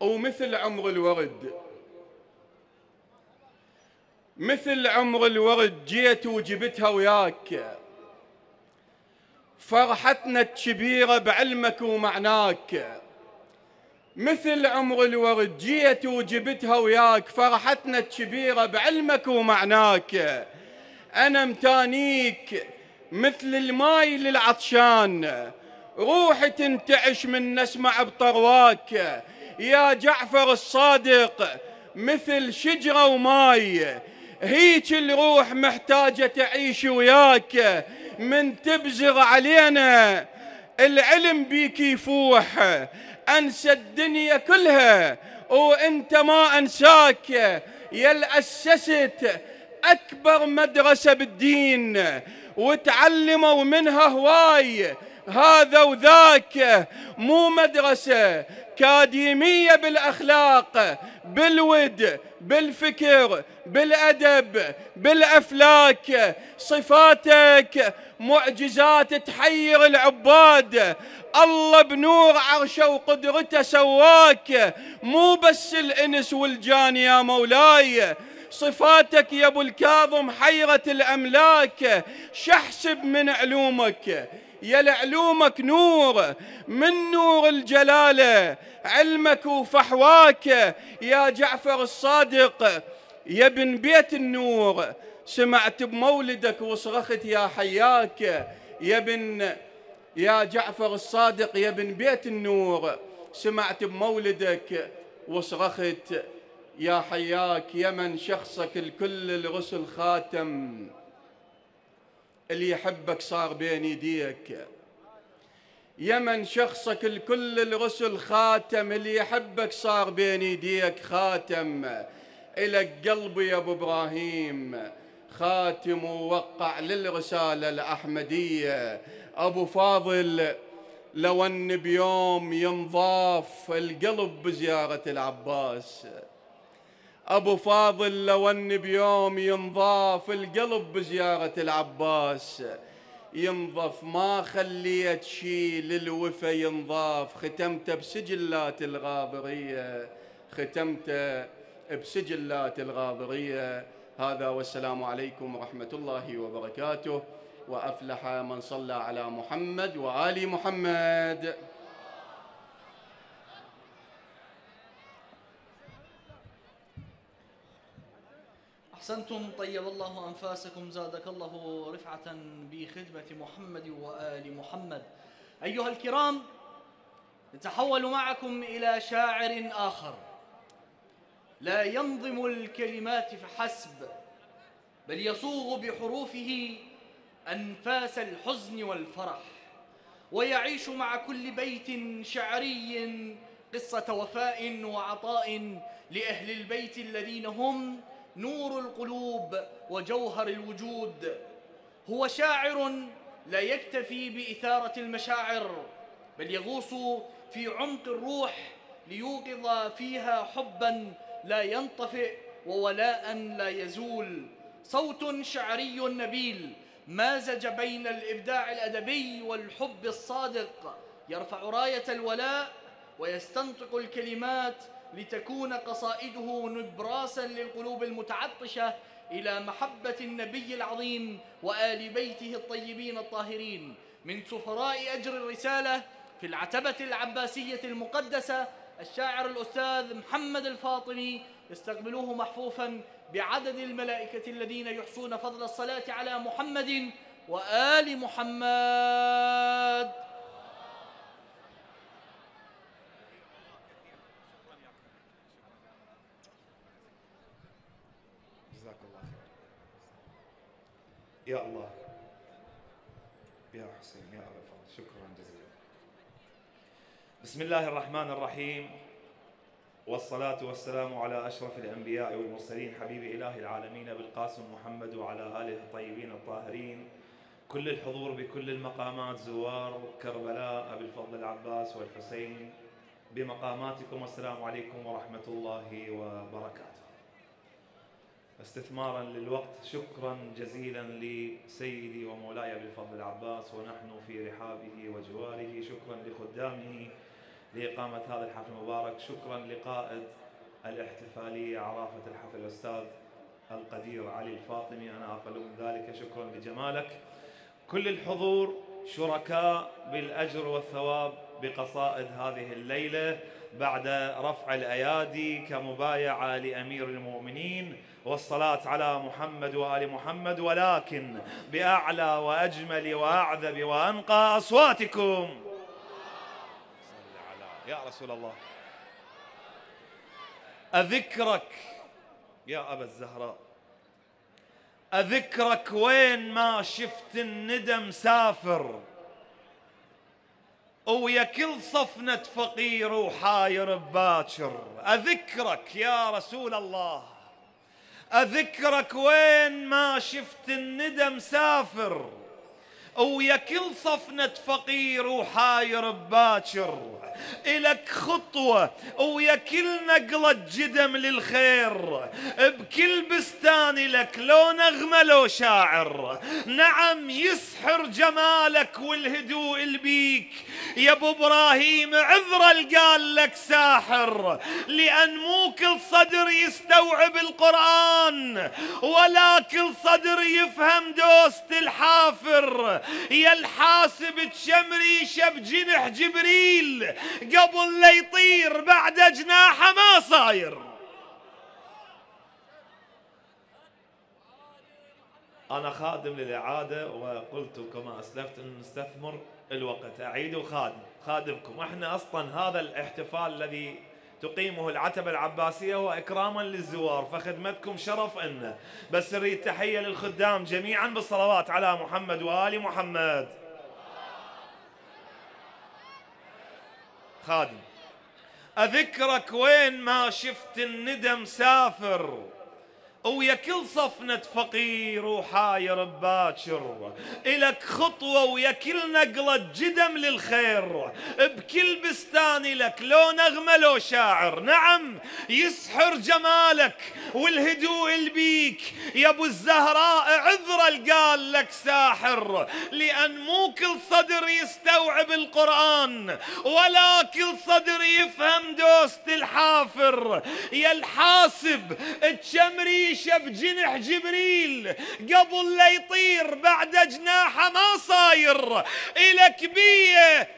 ومثل عمر الورد. مثل عمر الورد جيت وجبتها وياك. فرحتنا الكبيرة بعلمك ومعناك. مثل عمر الورد جيت وجبتها وياك فرحتنا الكبيرة بعلمك ومعناك. أنا متانيك مثل الماي للعطشان. روحي تنتعش من نسمع بطرواك يا جعفر الصادق مثل شجرة وماي. هيك الروح محتاجة تعيش وياك. من تبزغ علينا العلم بيك يفوح. انسى الدنيا كلها وأنت ما انساك يا اسست أكبر مدرسة بالدين وتعلموا منها هواي. هذا وذاك مو مدرسة. كاديمية بالأخلاق بالود بالفكر بالأدب بالأفلاك. صفاتك معجزات تحير العباد. الله بنور عرشه وقدرته سواك. مو بس الإنس والجان يا مولاي. صفاتك يا أبو الكاظم حيرة الأملاك شحسب من علومك. يا لعلومك نور من نور الجلاله علمك وفحواك. يا جعفر الصادق يا ابن بيت النور. سمعت بمولدك وصرخت يا حياك. يا ابن يا جعفر الصادق يا ابن بيت النور. سمعت بمولدك وصرخت يا حياك يا من شخصك الكل الرسل خاتم. اللي يحبك صار بين يديك يا من شخصك الكل الرسل خاتم اللي يحبك صار بين يديك خاتم. إلك قلبي يا أبو إبراهيم خاتم ووقع للرسالة الأحمدية. أبو فاضل لو أن بيوم ينضاف القلب بزيارة العباس. أبو فاضل لو أن بيوم ينضاف القلب بزيارة العباس. ينضف ما خليت شي للوفا ينضاف. ختمته بسجلات الغاضرية. ختمته بسجلات الغاضرية. هذا والسلام عليكم ورحمة الله وبركاته. وأفلح من صلى على محمد وآل محمد. أحسنتم طيب الله أنفاسكم زادك الله رفعة بخدمة محمد وآل محمد. أيها الكرام نتحول معكم إلى شاعر آخر. لا ينظم الكلمات فحسب بل يصوغ بحروفه أنفاس الحزن والفرح. ويعيش مع كل بيت شعري قصة وفاء وعطاء لأهل البيت الذين هم نور القلوب وجوهر الوجود. هو شاعر لا يكتفي بإثارة المشاعر بل يغوص في عمق الروح ليوقظ فيها حبا لا ينطفئ وولاء لا يزول. صوت شعري نبيل مازج بين الإبداع الأدبي والحب الصادق. يرفع راية الولاء ويستنطق الكلمات لتكون قصائده نبراسا للقلوب المتعطشة إلى محبة النبي العظيم وآل بيته الطيبين الطاهرين من سفراء أجر الرسالة في العتبة العباسية المقدسة الشاعر الأستاذ محمد الفاطمي. يستقبلوه محفوفا بعدد الملائكة الذين يحصون فضل الصلاة على محمد وآل محمد. يا الله. يا حسين يا أبا فضل. شكرا جزيلا. بسم الله الرحمن الرحيم. والصلاة والسلام على أشرف الأنبياء والمرسلين حبيب إله العالمين بالقاسم محمد وعلى آله الطيبين الطاهرين. كل الحضور بكل المقامات زوار كربلاء أبي الفضل العباس والحسين. بمقاماتكم والسلام عليكم ورحمة الله وبركاته. استثمارا للوقت شكرا جزيلا لسيدي ومولاي أبي الفضل العباس ونحن في رحابه وجواره. شكرا لخدامه لإقامة هذا الحفل المبارك. شكرا لقائد الاحتفالية عرافة الحفل الأستاذ القدير علي الفاطمي. أنا أقل من ذلك شكرا لجمالك. كل الحضور شركاء بالأجر والثواب بقصائد هذه الليلة بعد رفع الأيادي كمبايعة لأمير المؤمنين. والصلاة على محمد وآل محمد ولكن بأعلى وأجمل وأعذب وأنقى أصواتكم. يا رسول الله أذكرك يا أبا الزهراء أذكرك وين ما شفت الندم سافر. ويا كل صفنة فقير وحاير بباكر أذكرك يا رسول الله. أذكرك وين ما شفت الندم سافر. ويا كل صفنة فقير وحاير بباكر إلك خطوة ويا كل نقلة جدم للخير بكل بستان لك لو نغمة لو شاعر. نعم يسحر جمالك والهدوء البيك يا ابو إبراهيم عذرا قال لك ساحر. لأن مو كل صدر يستوعب القرآن ولا كل صدر يفهم دوست الحافر. يا الحاسب تشمريشه بجنح جبريل. قبل لا يطير بعد جناحه ما صاير. أنا خادم للإعادة وقلت كما أسلفت أن نستثمر الوقت. أعيد وخادم خادمكم. إحنا أصلا هذا الاحتفال الذي تقيمه العتبة العباسية هو إكراما للزوار فخدمتكم شرف إنه بس نريد تحية للخدام جميعا بالصلوات على محمد وآل محمد. خادم. أذكرك وين ما شفت الندم سافر. ويا كل صفنة فقير وحاير بباكر إلك خطوة ويا كل نقلة جدم للخير. بكل بستان لك لو نغمة لو شاعر. نعم يسحر جمالك والهدوء البيك. يا أبو الزهراء عذرا قال لك ساحر. لأن مو كل صدر يستوعب القرآن ولا كل صدر يفهم دوست الحافر. يا الحاسب الشمري عيشة بجنح جبريل. قبل لا يطير بعد جناحه ما صاير. إلك بيه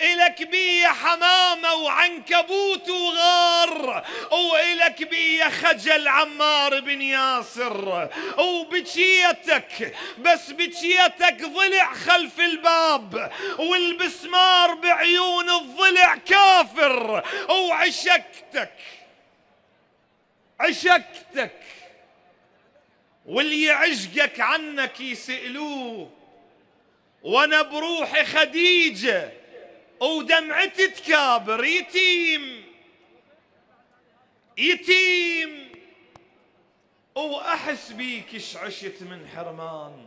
إلك بيه حمامة وعنكبوت وغار. وإلك بيه خجل عمار بن ياسر. وبكيتك بس بكيتك ضلع خلف الباب. والبسمار بعيون الضلع كافر. وعشقتك عشقتك. واللي يعشقك عنك يسألوه. وأنا بروحي خديجة ودمعتي تكابر. يتيم يتيم. وأحس بيك عشت من حرمان.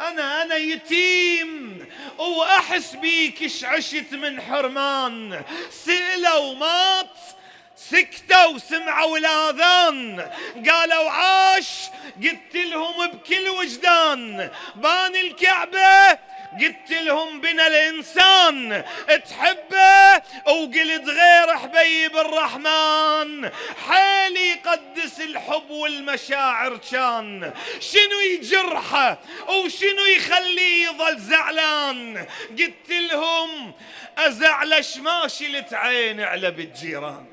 أنا أنا يتيم. وأحس بيك عشت من حرمان. سئلوا مات سكتوا وسمعوا الآذان. قالوا عاش قلت لهم بكل وجدان. بان الكعبة قلت لهم بنا الإنسان. تحبه؟ وقلت غير حبيب الرحمن. حيل يقدس الحب والمشاعر كان. شنو يجرحه؟ وشنو يخليه يظل زعلان؟ قلت لهم أزعلش ما شلت عين على بالجيران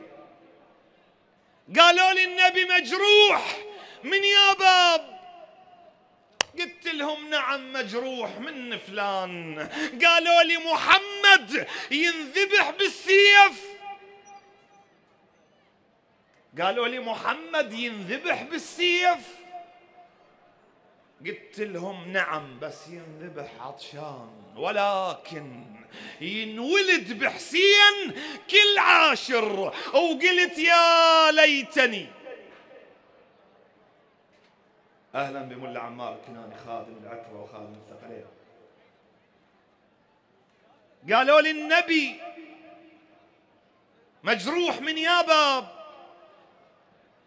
قالوا لي النبي مجروح. من يا باب؟ قلت لهم نعم مجروح من فلان. قالوا لي محمد ينذبح بالسيف. قالوا لي محمد ينذبح بالسيف. قلت لهم نعم بس ينذبح عطشان. ولكن ينولد بحسين كل عاشر وقلت يا ليتني. أهلا بملا عمار الكناني خادم العتبة وخادم الثقلين قالوا لي النبي مجروح من يا باب.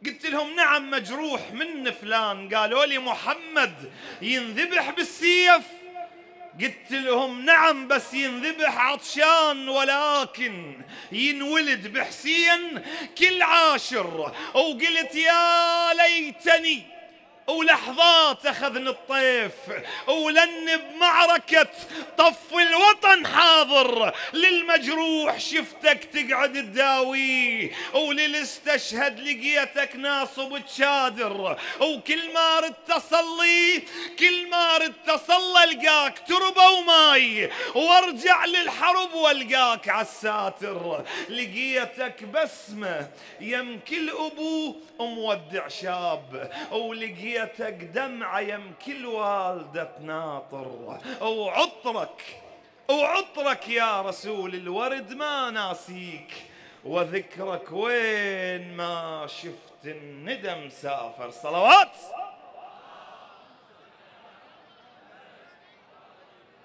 قلت لهم نعم مجروح من فلان. قالوا لي محمد ينذبح بالسيف. قلت لهم نعم بس ينذبح عطشان ولكن ينولد بحسين كل عاشر وقلت يا ليتني ولحظات اخذني الطيف ولن بمعركة طف الوطن حاضر. للمجروح شفتك تقعد تداوي وللاستشهد لقيتك ناصب تشادر وكل ما ردت اصلي كل ما ردت اصلي ألقاك تربة وماي. وأرجع للحرب وألقاك عالساتر. لقيتك بسمة يم كل أبو مودع شاب. ولقيتك لقيتك دمعة يم كل والدة ناطر. وعطرك وعطرك يا رسول الورد ما ناسيك. وذكرك وين ما شفت الندم سافر. صلوات!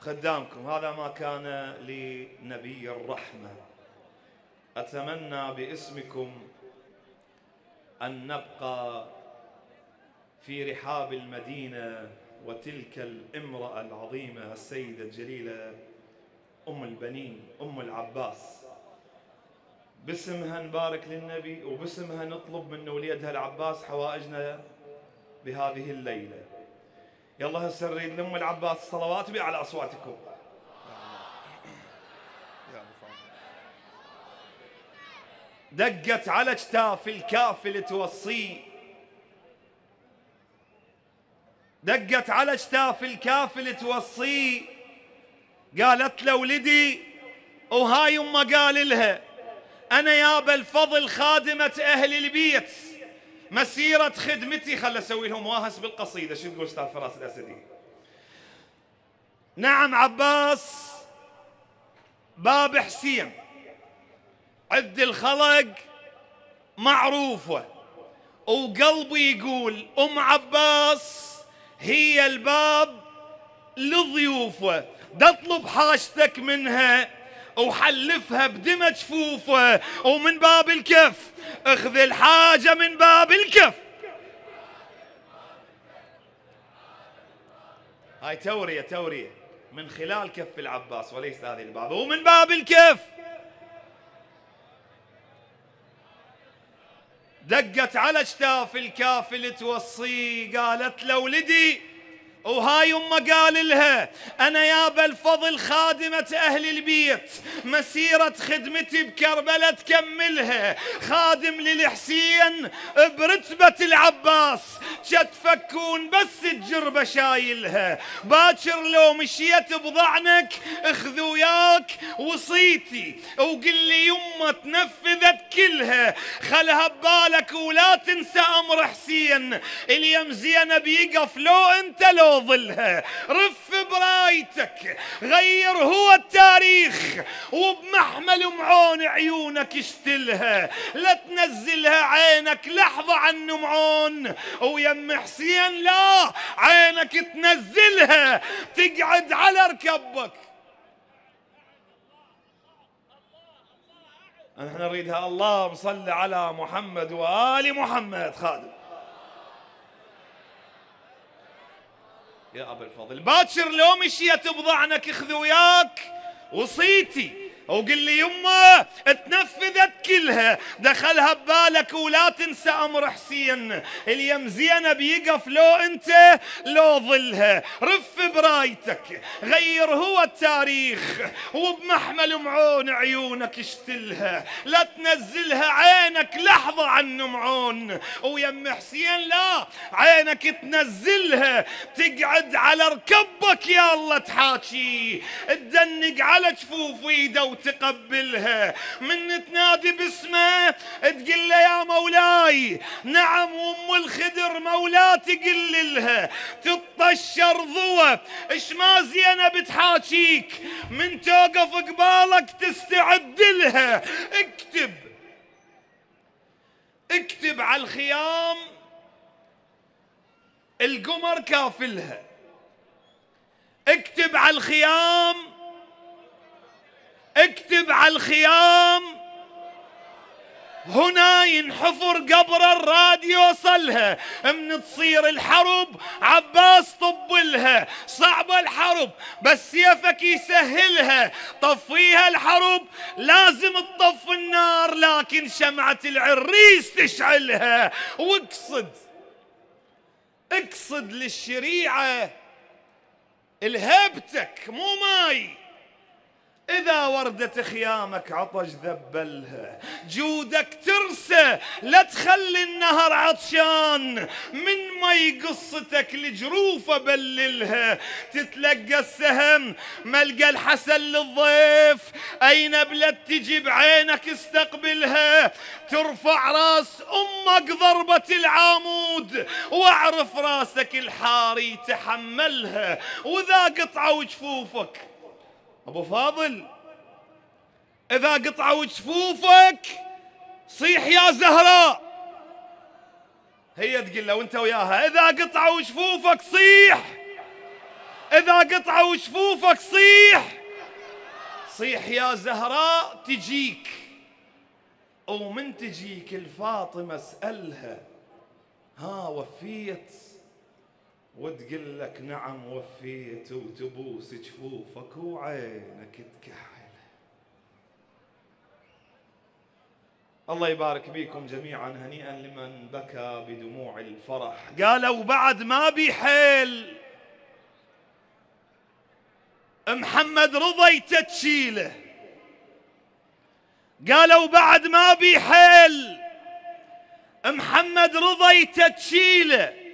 خدامكم هذا ما كان لنبي الرحمة. أتمنى باسمكم أن نبقى في رحاب المدينة وتلك الامرأة العظيمة السيدة الجليلة أم البنين أم العباس. باسمها نبارك للنبي وباسمها نطلب من وليدها العباس حوائجنا بهذه الليلة. يلا هسه نريد لأم العباس الصلوات بأعلى أصواتكم. دقت على اجتاف الكافل توصيه. دقت على اجتاف الكافل توصيه قالت له ولدي وهاي أمة قال لها أنا يابا الفضل خادمة أهل البيت مسيرة خدمتي. خل أسوي لهم واهس بالقصيدة شو تقول أستاذ فراس الأسدي؟ نعم عباس باب حسين عد الخلق معروفة وقلبي يقول أم عباس هي الباب لضيوفه. تطلب حاجتك منها وحلفها بدمى جفوفه ومن باب الكف. اخذ الحاجة من باب الكف. هاي تورية تورية. من خلال كف العباس وليس هذه الباب ومن باب الكف. دقت على اجتاف الكافل توصيه قالت له ولدي وهاي أمة قال لها أنا يا الفضل خادمة أهل البيت مسيرة خدمتي بكربلاء تكملها. خادم للحسين برتبة العباس فكون بس الجربة شايلها. باكر لو مشيت بضعنك أخذ وياك وصيتي. وقل لي يمه تنفذت كلها. خلها ببالك ولا تنسى أمر حسين. اليم زينب يقف لو أنت لو ظلها رف برايتك. غير هو التاريخ. وبمحمل معون عيونك اشتلها. لا تنزلها عينك. لحظة عن نمعون ويم حسين لا عينك تنزلها. تقعد على ركبك. نحن نريدها. اللهم صل على محمد وآل محمد خادم. يا أبا الفضل باكر لو مشيت بضعنك إخذ وياك؟ وصيتي. وقل لي يمه تنفذت كلها. دخلها ببالك ولا تنسى أمر حسين. اليم زينب يقف لو انت لو ظلها. رف برايتك. غير هو التاريخ. وبمحمل معون عيونك اشتلها. لا تنزلها عينك لحظة عن معون. ويم حسين لا عينك تنزلها. تقعد على ركبك يا الله تحاكي. تدنق على جفوف ايده وتقبلها. من تنادي باسمه تقول له يا مولاي نعم أم الخدر مولاتي قل لها تطشر ضوى اش ما زينب تحاكيك. من توقف قبالك تستعد لها اكتب. اكتب على الخيام القمر كافلها. اكتب على الخيام اكتب على الخيام. هنا ينحفر قبر الراد يوصلها من تصير الحرب عباس طبلها. صعبة الحرب بس سيفك يسهلها. طفيها الحرب لازم تطفي النار لكن شمعة العريس تشعلها. واقصد اقصد للشريعة الهبتك مو ماي. إذا وردت خيامك عطش ذبلها. جودك ترسى لا تخلي النهر عطشان. من مي قصتك لجروفه بللها تتلقى السهم ملقى الحسن للضيف. أين بلد تجي بعينك استقبلها؟ ترفع راس أمك ضربة العامود. واعرف راسك الحاري تحملها. وذا قطعوا جفوفك أبو فاضل إذا قطعوا جفوفك صيح يا زهراء هي تقول له وانت وياها إذا قطعوا جفوفك صيح. إذا قطعوا جفوفك صيح. صيح يا زهراء تجيك ومن تجيك الفاطمة اسألها ها وفيت وتقول لك نعم وفيت وتبوس جفوفك وعينك تكحل الله يبارك بيكم جميعا هنيئا لمن بكى بدموع الفرح. قالوا بعد ما بيحيل محمد رضا يتشيله قالوا بعد ما بيحيل محمد رضا يتشيله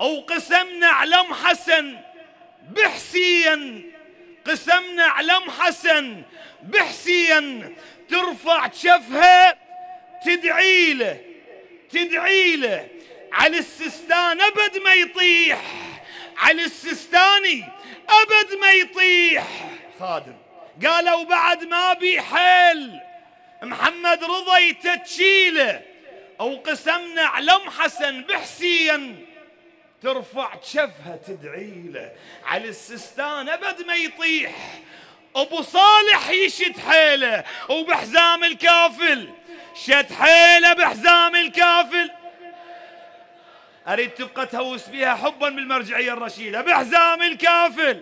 أو قسمنا علم حسن بحسين قسمنا علم حسن بحسين ترفع شفها تدعي له تدعي له. على السستان أبد ما يطيح على السستاني أبد ما يطيح. خادم قالوا بعد ما بيحيل محمد رضا يتشيله. أو قسمنا علم حسن بحسين ترفع شفها تدعي له على السستان أبد ما يطيح. أبو صالح يشد حيله وبحزام الكافل. شد حيله بحزام الكافل. أريد تبقى تهوس بها حبا بالمرجعية الرشيدة. بحزام الكافل.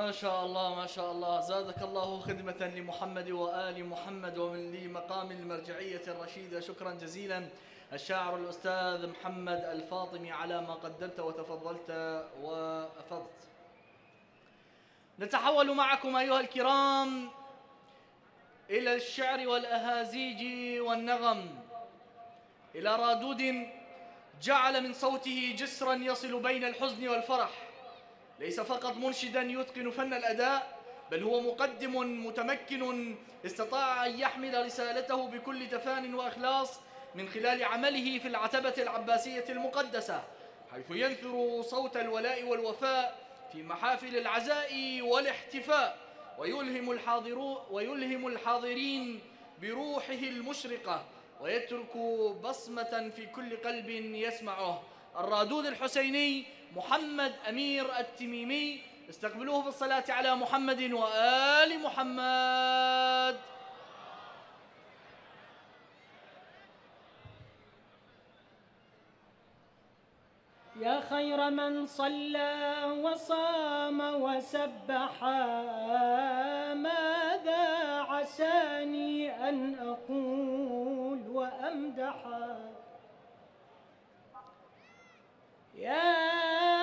ما شاء الله ما شاء الله. زادك الله خدمة لمحمد وآل محمد ومن لمقام المرجعية الرشيدة. شكرا جزيلا. الشاعر الأستاذ محمد الفاطمي على ما قدمت وتفضلت وأفضت. نتحول معكم أيها الكرام إلى الشعر والأهازيج والنغم. إلى رادود جعل من صوته جسرا يصل بين الحزن والفرح. ليس فقط منشدا يتقن فن الأداء بل هو مقدم متمكن استطاع أن يحمل رسالته بكل تفان وإخلاص من خلال عمله في العتبة العباسية المقدسة حيث ينثر صوت الولاء والوفاء في محافل العزاء والاحتفاء ويلهم الحاضرون ويلهم الحاضرين بروحه المشرقة ويترك بصمة في كل قلب يسمعه. الرادود الحسيني محمد أمير التميمي. استقبلوه بالصلاة على محمد وآل محمد. يا خير من صلى وصام وسبح ماذا عساني أن أقول وأمدح؟ يا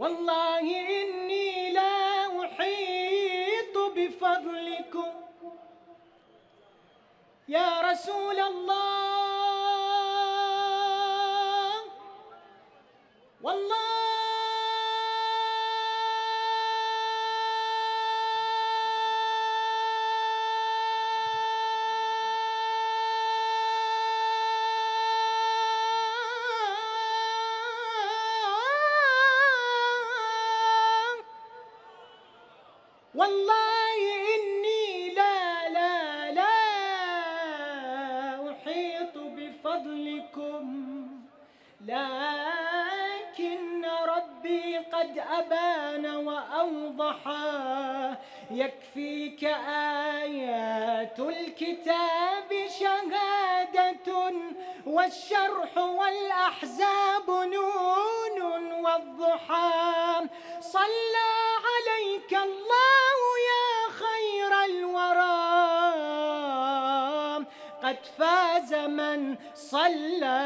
والله إني لا أحيط بفضلكم. يا رسول الله والله والشرح والأحزاب نون والضحى صلى عليك الله يا خير الورى قد فاز من صلى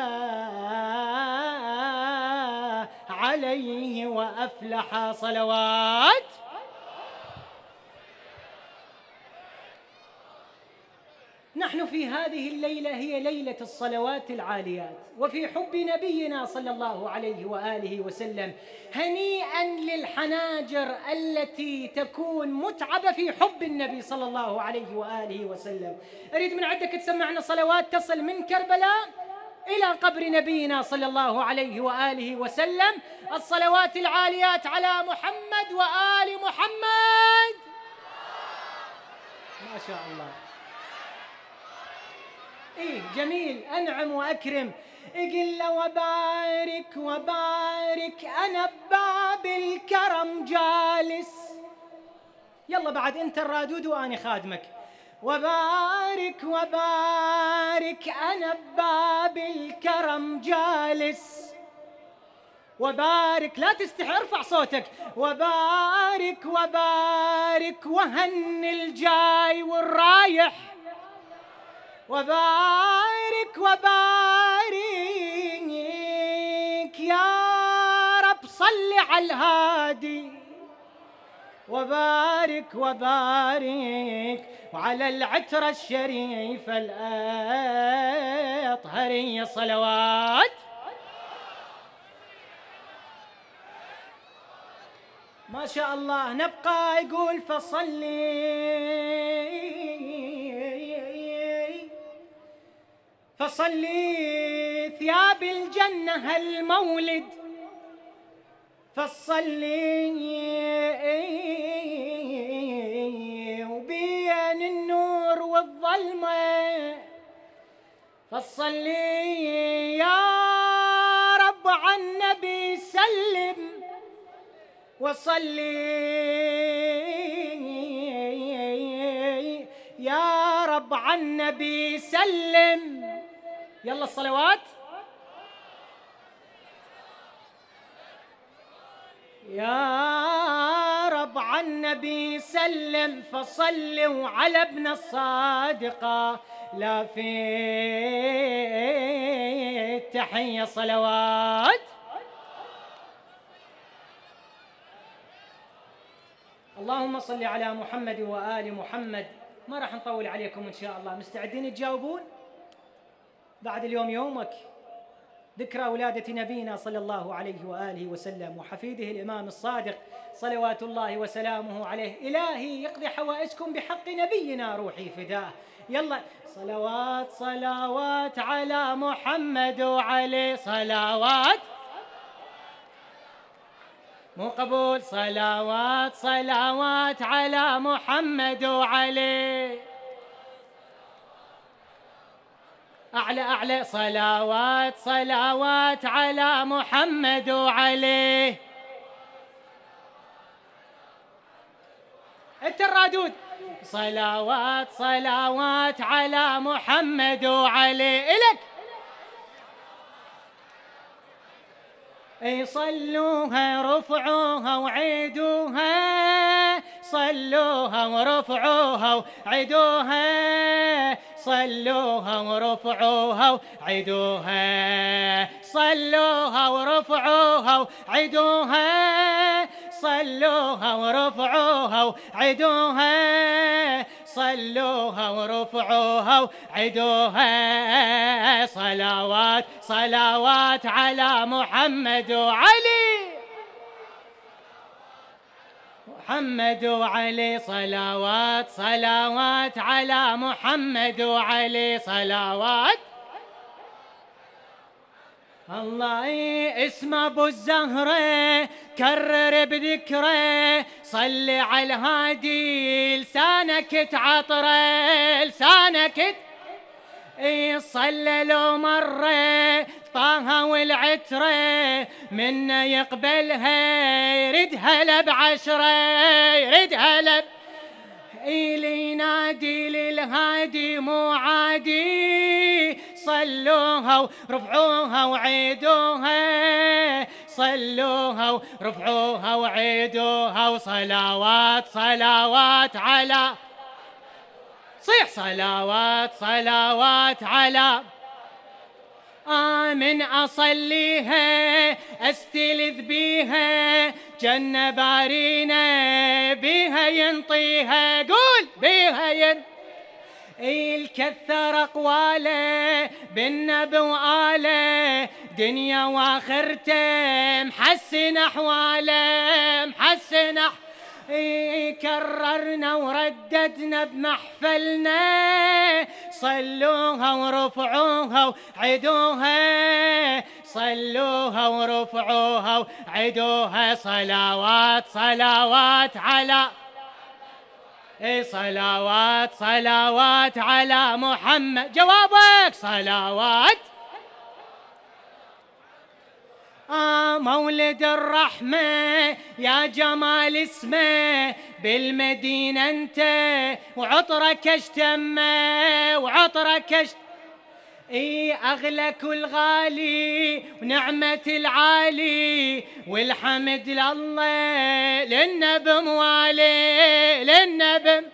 عليه وأفلح. صلوات نحن في هذه الليلة هي ليلة الصلوات العاليات وفي حب نبينا صلى الله عليه وآله وسلم هنيئا للحناجر التي تكون متعبة في حب النبي صلى الله عليه وآله وسلم. أريد من عندك تسمعنا صلوات تصل من كربلاء إلى قبر نبينا صلى الله عليه وآله وسلم. الصلوات العاليات على محمد وآل محمد. ما شاء الله. إيه جميل. أنعم وأكرم. أقل وبارك وبارك. أنا بباب الكرم جالس. يلا بعد أنت الرادود وأنا خادمك. وبارك وبارك. أنا بباب الكرم جالس. وبارك. لا تستحي ارفع صوتك. وبارك وبارك. وهن الجاي والرايح. وبارك وبارك يا رب صل على الهادي. وبارك وبارك وعلى العترة الشريفة الأطهرية صلوات. ما شاء الله نبقى يقول فصلي. فصلي ثياب الجنة هالمولد فصلي وبين النور والظلمة. فصلي يا رب عن النبي سلم. وصلي يا رب عن النبي سلم. يلا الصلوات. يا رب عن النبي سلم فصلوا على ابن الصادقة لا في التحية صلوات. اللهم صل على محمد وآل محمد. ما راح نطول عليكم إن شاء الله. مستعدين تجاوبون؟ بعد اليوم يومك. ذكرى ولادة نبينا صلى الله عليه وآله وسلم وحفيده الإمام الصادق صلوات الله وسلامه عليه. إلهي يقضي حوائجكم بحق نبينا روحي فداه يلا. صلوات صلوات على محمد وعليه صلوات. مو قبول. صلوات صلوات على محمد وعليه أعلى أعلى صلوات صلوات على محمد وعليه أنت الرادود. صلوات صلوات على محمد وعليه إلك. أي صلوها رفعوها وعيدوها. صلوها ورفعوها وعيدوها. صلوها ورفعوها وعيدوها صلوها ورفعوها وعيدوها صلوها ورفعوها وعيدوها صلوها ورفعوها وعدوها. صلوات صلوات على محمد وعلي. محمد وعلي صلوات صلوات على محمد وعلي صلوات. الله اسم أبو الزهرة كرر بذكره صل على الهادي لسانك تعطره لسانك. اي صلى لو مرة طه والعترة منا يقبلها يردها له بعشرة يردها له إلي ينادي للهادي مو عادي صلوها ورفعوها وعيدوها صلوها ورفعوها وعيدوها وصلوات صلوات على صيح صلوات صلوات على. آمن أصليها أستلذ بيها جنة بارينا بيها ينطيها قول بيها ين الكثر أقواله بالنبي وآله دنيا واخرته محسن أحواله محسن أحواله كررنا ورددنا بمحفلنا صلوها ورفعوها وعدوها صلوها ورفعوها وعدوها صلوات صلوات على صلوات صلوات على محمد. جوابك صلوات. مولد الرحمة يا جمال اسمه بالمدينة أنت وعطرك اشتمه وعطرك اشتمه إي أغلى كل غالي ونعمة العالي والحمد لله للنبي موالي للنبي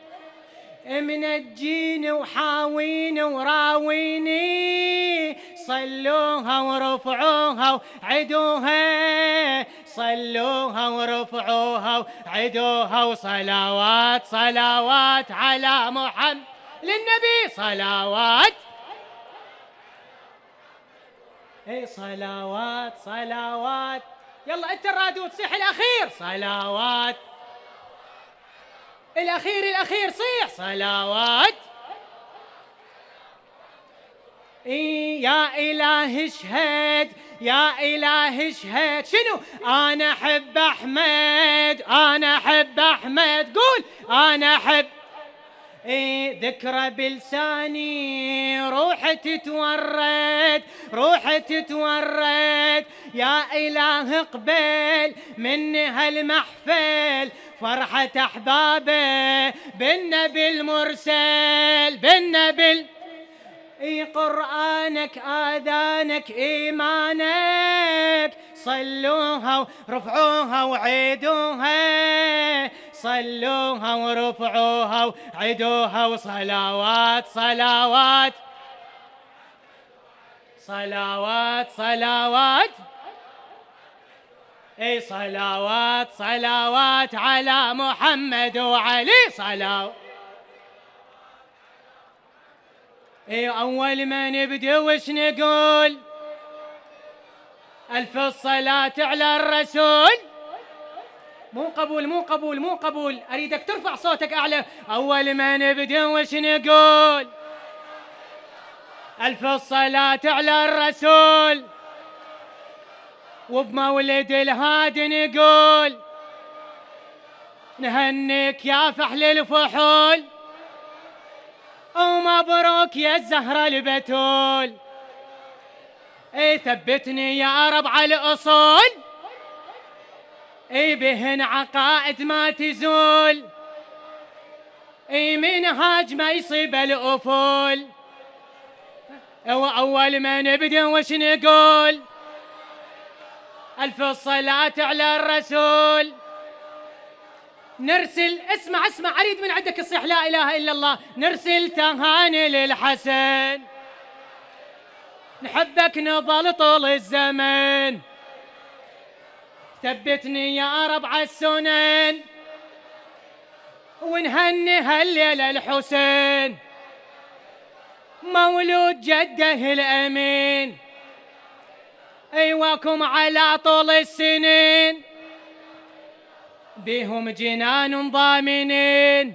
منجيني وحاويني وراويني صلوها ورفعوها وعدوها. صلوها ورفعوها وعدوها وصلوات صلوات على محمد. للنبي صلوات. اي صلوات صلوات. يلا أنت الرادو تصيح الأخير. صلوات. الأخير الأخير صيح. صلوات. إيه يا إله اشهد يا إله اشهد شنو؟ أنا أحب أحمد أنا أحب أحمد. قول أنا أحب. إيه ذكرى بلساني روح تتورد روح تتورد. يا إله اقبل مني هالمحفل فرحة أحبابه بالنبي المرسل بالنبي إي قرآنك آذانك إيمانك صلوها ورفعوها وعيدوها صلوها ورفعوها وعيدوها وصلوات صلوات صلوات صلوات. إي صلوات صلوات على محمد وعلي صلوات إي أول ما نبدا وش نقول؟ ألف الصلاة على الرسول. مو قبول مو قبول مو قبول. أريدك ترفع صوتك أعلى. أول ما نبدا وش نقول؟ ألف الصلاة على الرسول. وبمولد الهادي نقول نهنيك يا فحل الفحول. ومبروك يا الزهرة البتول. إي ثبتني يا رب على الأصول. إي بهن عقائد ما تزول. إي منهاج ما يصيب الأفول. واول ما نبدا وش نقول؟ ألف الصلاة على الرسول. نرسل اسمع اسمع اريد من عندك تصيح لا إله إلا الله. نرسل تهاني للحسن. نحبك نظل طول الزمن. ثبتني يا رب على السنن. ونهني هالليلة الحسين مولود جده الأمين. أيواكم على طول السنين. بهم جنان ضامنين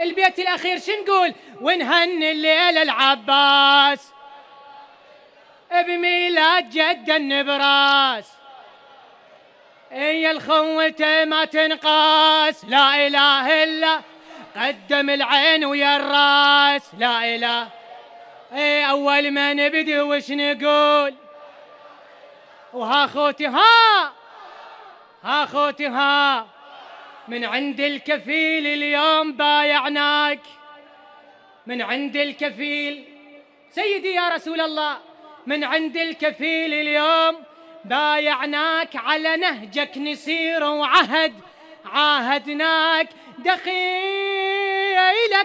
البيت الأخير شنقول ونهني الليلة العباس. بميلاد جد النبراس. هي الخوته ما تنقاس. لا إله إلا قدم العين ويا الراس. لا إله. اي أول ما نبدي وش نقول؟ وها خوتي ها. ها خوتي ها. من عند الكفيل اليوم بايعناك. من عند الكفيل. سيدي يا رسول الله من عند الكفيل اليوم بايعناك. على نهجك نسير وعهد عاهدناك. دخيلك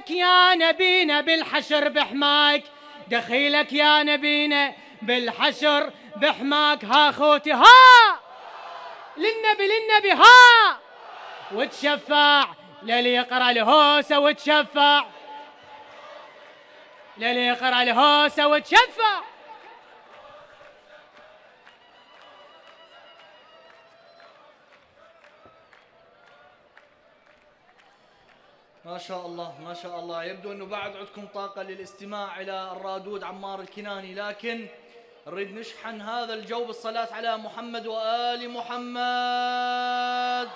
يا نبينا بالحشر بحماك. دخيلك يا نبينا بالحشر بحماك. ها خوتي ها! للنبي للنبي ها! وتشفع للي يقرأ الهوسة وتشفع. للي يقرأ الهوسة وتشفع. ما شاء الله ما شاء الله. يبدو إنه بعد عندكم طاقة للاستماع إلى الرادود عمار الكناني لكن نريد نشحن هذا الجو بالصلاه على محمد وآل محمد.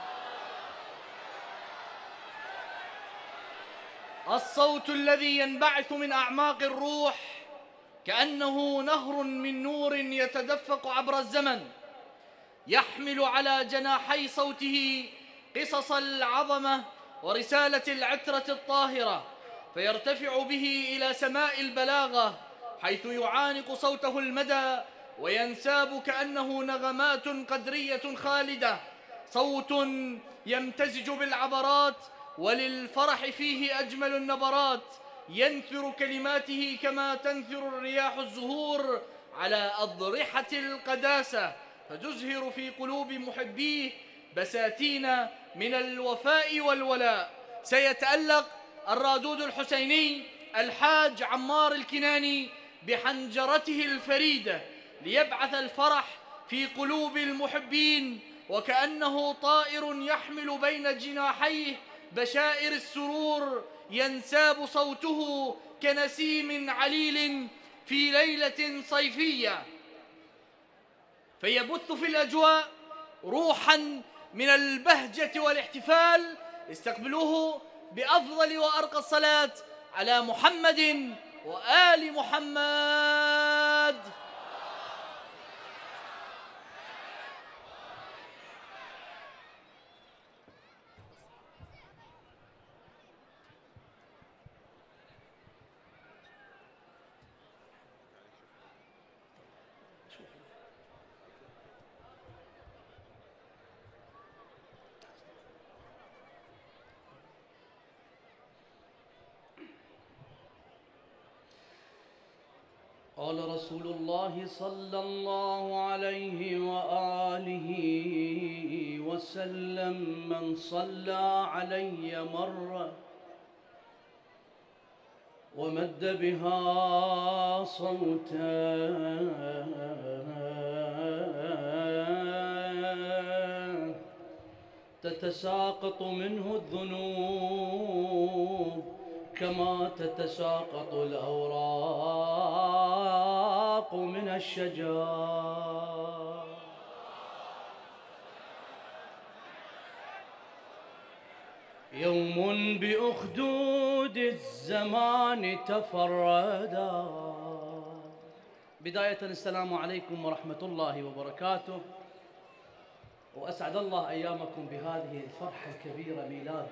الصوت الذي ينبعث من أعماق الروح كأنه نهر من نور يتدفق عبر الزمن يحمل على جناحي صوته قصص العظمة ورسالة العترة الطاهرة فيرتفع به إلى سماء البلاغة حيث يعانق صوته المدى وينساب كأنه نغمات قدرية خالدة صوت يمتزج بالعبرات وللفرح فيه أجمل النبرات ينثر كلماته كما تنثر الرياح الزهور على أضرحة القداسة فتزهر في قلوب محبيه بساتين من الوفاء والولاء. سيتألق الرادود الحسيني الحاج عمار الكناني بحنجرته الفريدة ليبعث الفرح في قلوب المحبين وكأنه طائر يحمل بين جناحيه بشائر السرور ينساب صوته كنسيم عليل في ليلة صيفية. فيبث في الأجواء روحا من البهجة والاحتفال استقبلوه بأفضل وأرقى الصلاة على محمد وآل محمد. قال رسول الله صلى الله عليه وآله وسلم من صلى علي مرة ومد بها صوتا تتساقط منه الذنوب كما تتساقط الأوراق من الشجر يوم بأخدود الزمان تفردا. بداية السلام عليكم ورحمة الله وبركاته. وأسعد الله أيامكم بهذه الفرحة الكبيرة ميلاد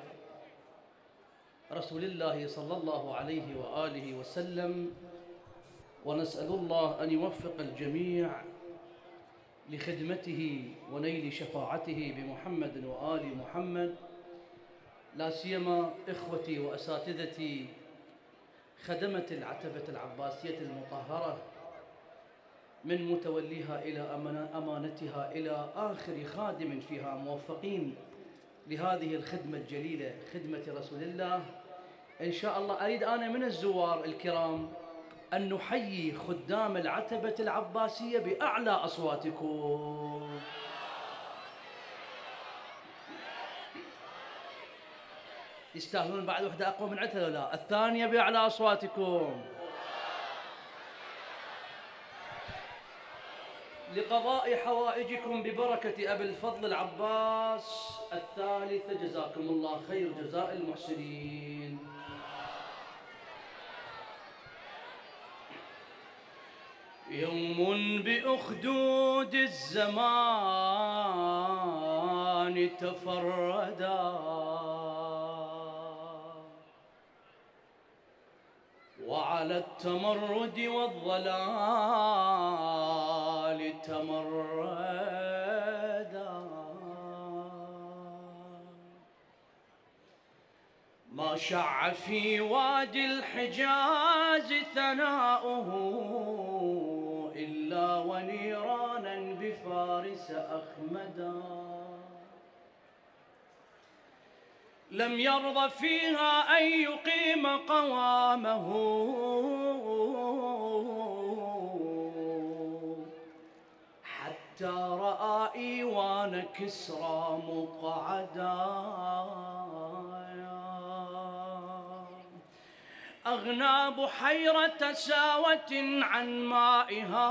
رسول الله صلى الله عليه وآله وسلم. ونسأل الله أن يوفق الجميع لخدمته ونيل شفاعته بمحمد وآل محمد. لا سيما إخوتي وأساتذتي خدمة العتبة العباسية المطهرة من متوليها إلى أمانتها إلى آخر خادم فيها موفقين لهذه الخدمة الجليلة خدمة رسول الله. إن شاء الله أريد أنا من الزوار الكرام أن نحيي خدام العتبة العباسية بأعلى أصواتكم. يستاهلون بعد وحدة أقوى من عتبة لا الثانية بأعلى أصواتكم. لقضاء حوائجكم ببركة أبي الفضل العباس الثالثة جزاكم الله خير جزاء المحسنين. يوم بأخدود الزمان تفردا. وعلى التمرد والضلال تمردا. ما شع في وادي الحجاز ثناؤه ونيرانا بفارس أخمدا. لم يرضى فيها أن يقيم قوامه. حتى رأى إيوان كسرى مقعدا. أغنى بحيرة ساوة عن مائها.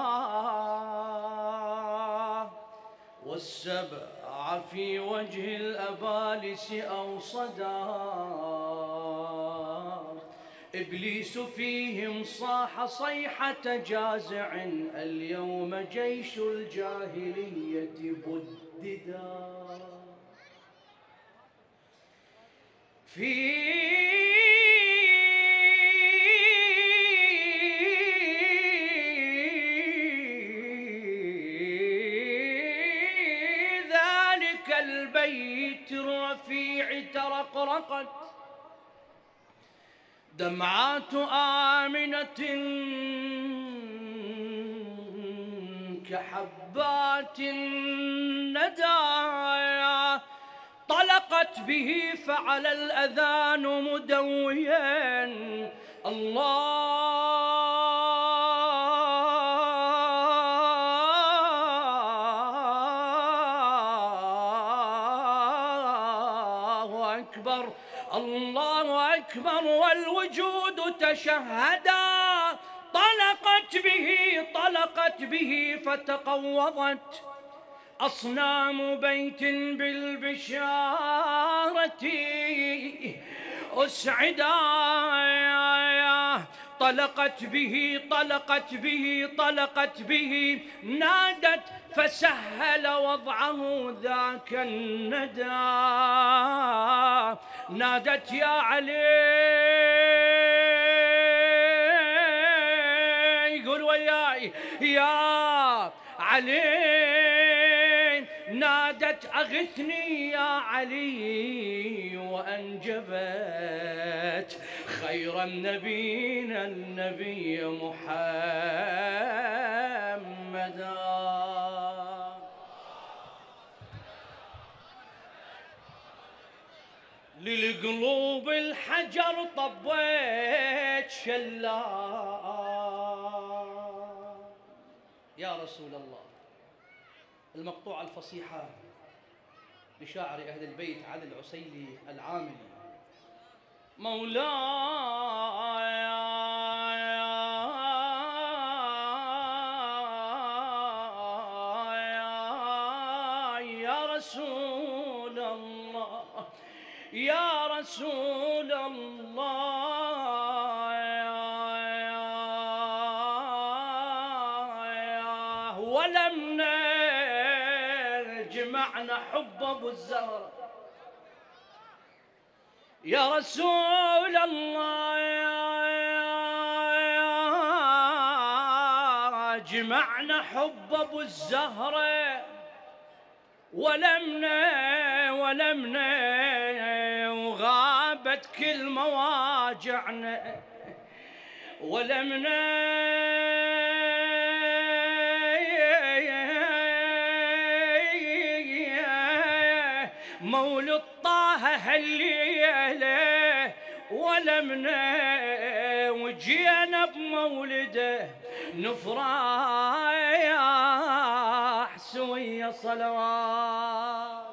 والسبع في وجه الأبالس أوصدا. إبليس فيهم صاح صيحة جازع اليوم جيش الجاهلية بددا. في ترقرقت دمعات آمنة كحبات الندايا طلقت به فعلى الأذان مدويا. الله تشهدا طلقت به طلقت به فتقوضت. أصنام بيت بالبشارة أسعدا طلقت به طلقت به طلقت به. نادت فسهل وضعه ذاك الندى. نادت يا علي. قول وياي يا علي. نادت أغثني يا علي وأنجبت. خير نبينا النبي محمدا للقلوب الحجر طبيت شلا. يا رسول الله المقطوعة الفصيحة لشاعر أهل البيت علي العسيلي العاملي. مولا يا رسول الله جمعنا حب أبو الزهره ولمنا ولمنا وغابت كل مواجعنا. ولمنا وجينا بمولده نفرح سوية صلوات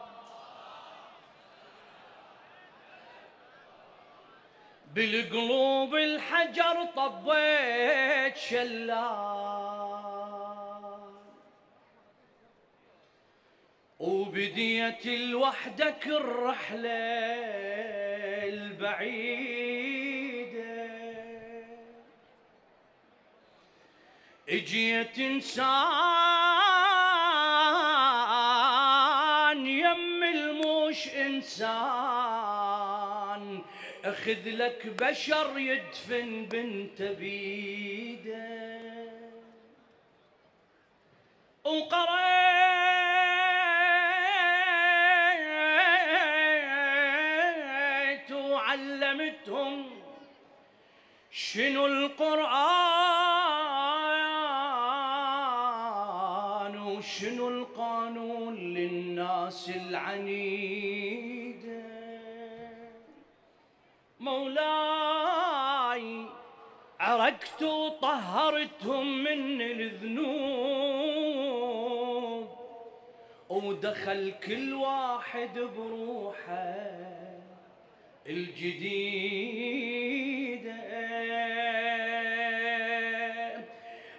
بالقلوب الحجر طبيت شلال. وبديت لوحدك الرحلة البعيدة اجيت انسان يم الموش انسان. اخذ لك بشر يدفن بنت بيدة. وقريت وعلمتهم شنو القرآن للناس العنيدة. مولاي عرقت وطهرتهم من الذنوب. ودخل كل واحد بروحه الجديدة.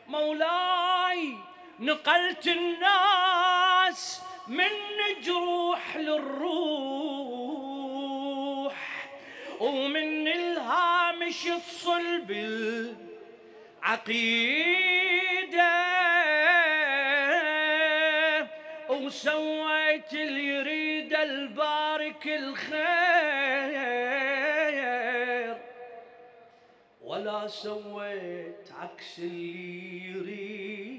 مولاي نقلت الناس من جروح للروح ومن إلهامش الصلب العقيدة. وسويت اللي يريد البارك الخير ولا سويت عكس اللي يريده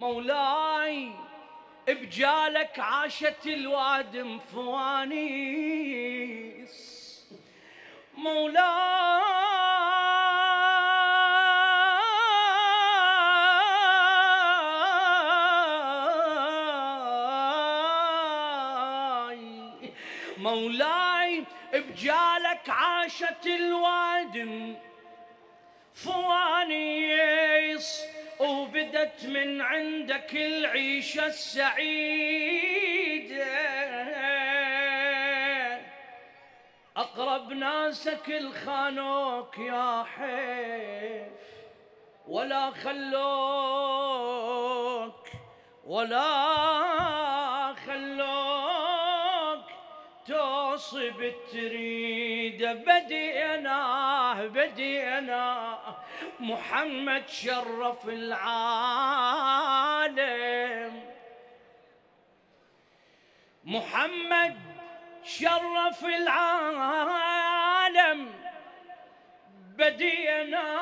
مولاي بجالك عاشت الوادم فوانيس مولاي مولاي بجالك عاشت الوادم فوانيس وبدت من عندك العيشة السعيدة أقرب ناسك الخانوك يا حيف ولا خلوك ولا خلوك. توصب التريد بدينا بدينا محمد شرف العالم. محمد شرف العالم. بدينا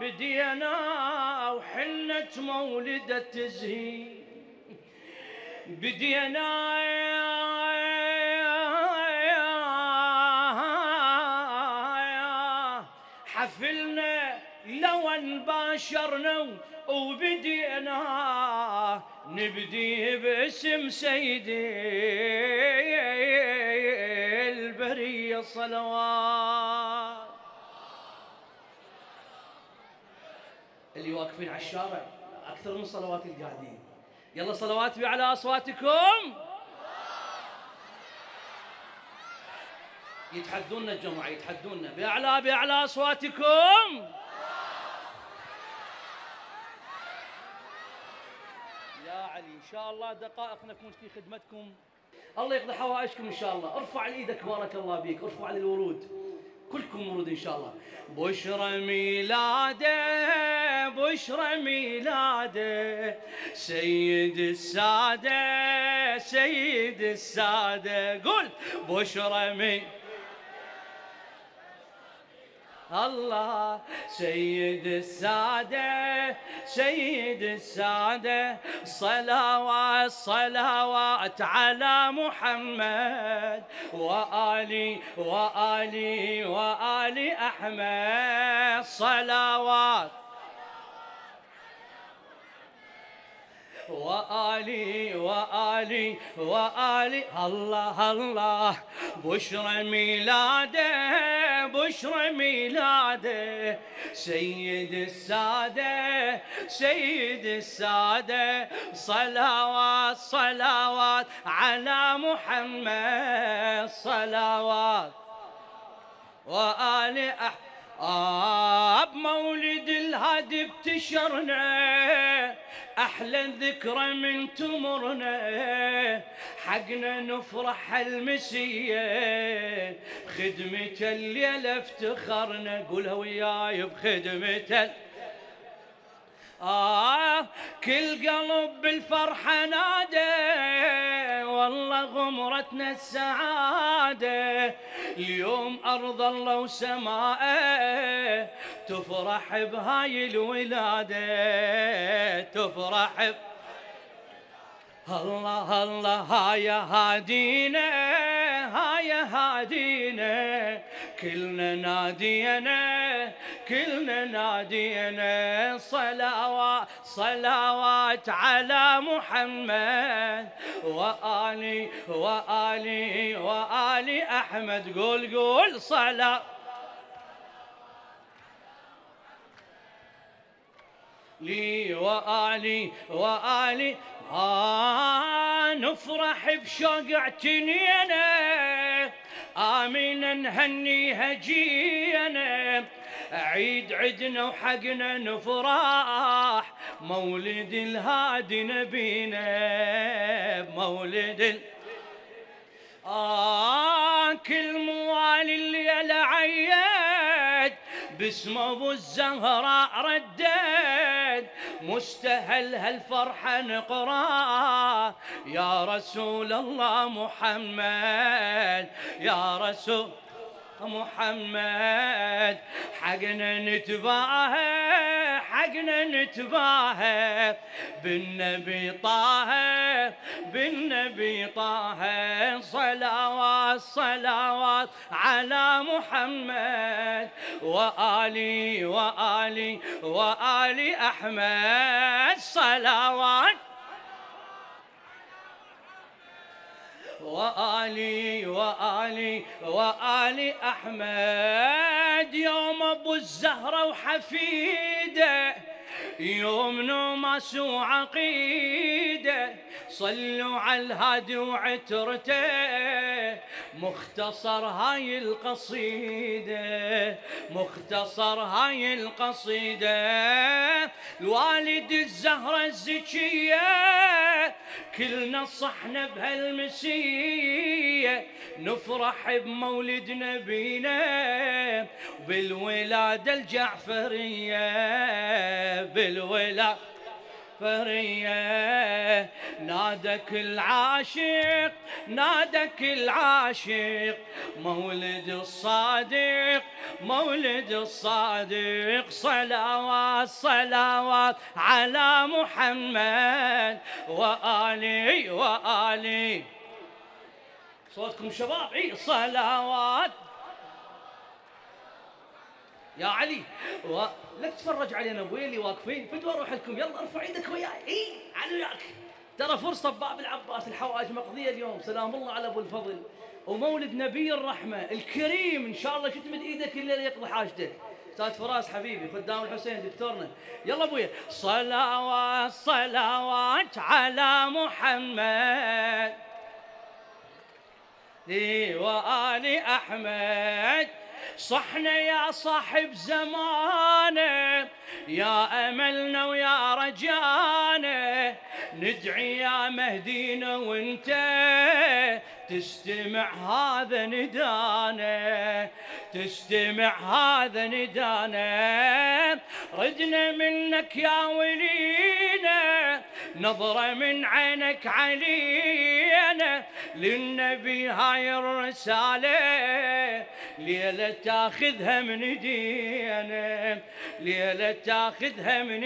بدينا وحنت مولدة تزهي بدينا حفلنا انباشرنا وبدينا نبدي باسم سيدي البرية صلوات اللي واقفين على الشارع أكثر من صلوات القاعدين. يلا صلوات بأعلى أصواتكم. يتحدونا الجماعة يتحدونا. بأعلى بأعلى أصواتكم يا علي ان شاء الله دقائق نكون في خدمتكم. الله يقضي حوائجكم ان شاء الله ارفع إيدك بارك الله بيك ارفع للورود. كلكم ورود ان شاء الله بشرى ميلاده بشرى ميلاده. سيد السادة سيد السادة. قول بشرى ميلاده الله سيد السادة سيد السادة صلوات صلوات على محمد وآلي وآلي وآل أحمد. صلوات. وآلي وآلي وآلي الله الله. بشرى ميلاده بشرى ميلاده سيد السادة سيد السادة صلوات صلوات على محمد صلوات. وآل أح آب مولد الهادي بتشرنا أحلى ذكرى من تمرنا. حقنا نفرح المسية خدمة الليلة افتخرنا قولها وياي بخدمة آه كل قلب بالفرحة نادى. والله غمرتنا السعادة. اليوم أرض الله وسماءه تفرح بهاي الولادة تفرح ب... الله الله هاي هادينا هاي هادينا. كلنا نادينا كلنا نادينا. صلوات صلوات على محمد. وآلي وآلي وآلي أحمد. قول قول صلاة. لي وآلي وآلي نفرح بشوق اعتنينا آمين نهني هجينا عيد عدنا وحقنا نفرح. مولد الهادي نبينا. مولد ال... آه كل موالي الليلة عيد باسم ابو الزهراء ردد. مستهل هالفرحة نقرأ. يا رسول الله محمد يا رسول محمد. حقنا نتباهى حقنا نتباهى. بالنبي طه بالنبي طه. صلوات صلوات على محمد. وآلي وآلي وآلي أحمد. صلوات وآلي وآلي وآلي أحمد يوم أبو الزهرة وحفيده يوم نوماس وعقيده صلوا على الهادي وعترته. مختصر هاي القصيدة مختصر هاي القصيدة. الوالد الزهرة الزكية كلنا صحنا بهالمسية. نفرح بمولد نبينا بالولادة الجعفرية بالولادة فرية نادك العاشق نادك العاشق. مولد الصادق مولد الصادق. صلوات صلوات على محمد وآلي وآلي صوتكم شباب إي صلوات. يا علي و... لا تتفرج علينا ابويلي واقفين فدوا أروح لكم يلا ارفع إيدك وياي. إي على وياك. ترى فرصة باب العباس الحوائج مقضية اليوم. سلام الله على أبو الفضل. ومولد نبي الرحمة الكريم. إن شاء الله شتمد إيدك اللي يقضي حاجتك. أستاذ فراس حبيبي خدام الحسين دكتورنا. يلا ابويا صلوات صلوات على محمد. وآل أحمد. صحنا يا صاحب زمانه يا أملنا ويا رجانا. ندعي يا مهدينا وانت تستمع هذا ندانا. تستمع هذا ندانا. ردنا منك يا ولينا نظرة من عينك علينا. للنبي هاي الرسالة ليلة تاخذها من ايدينا ليلة تاخذها من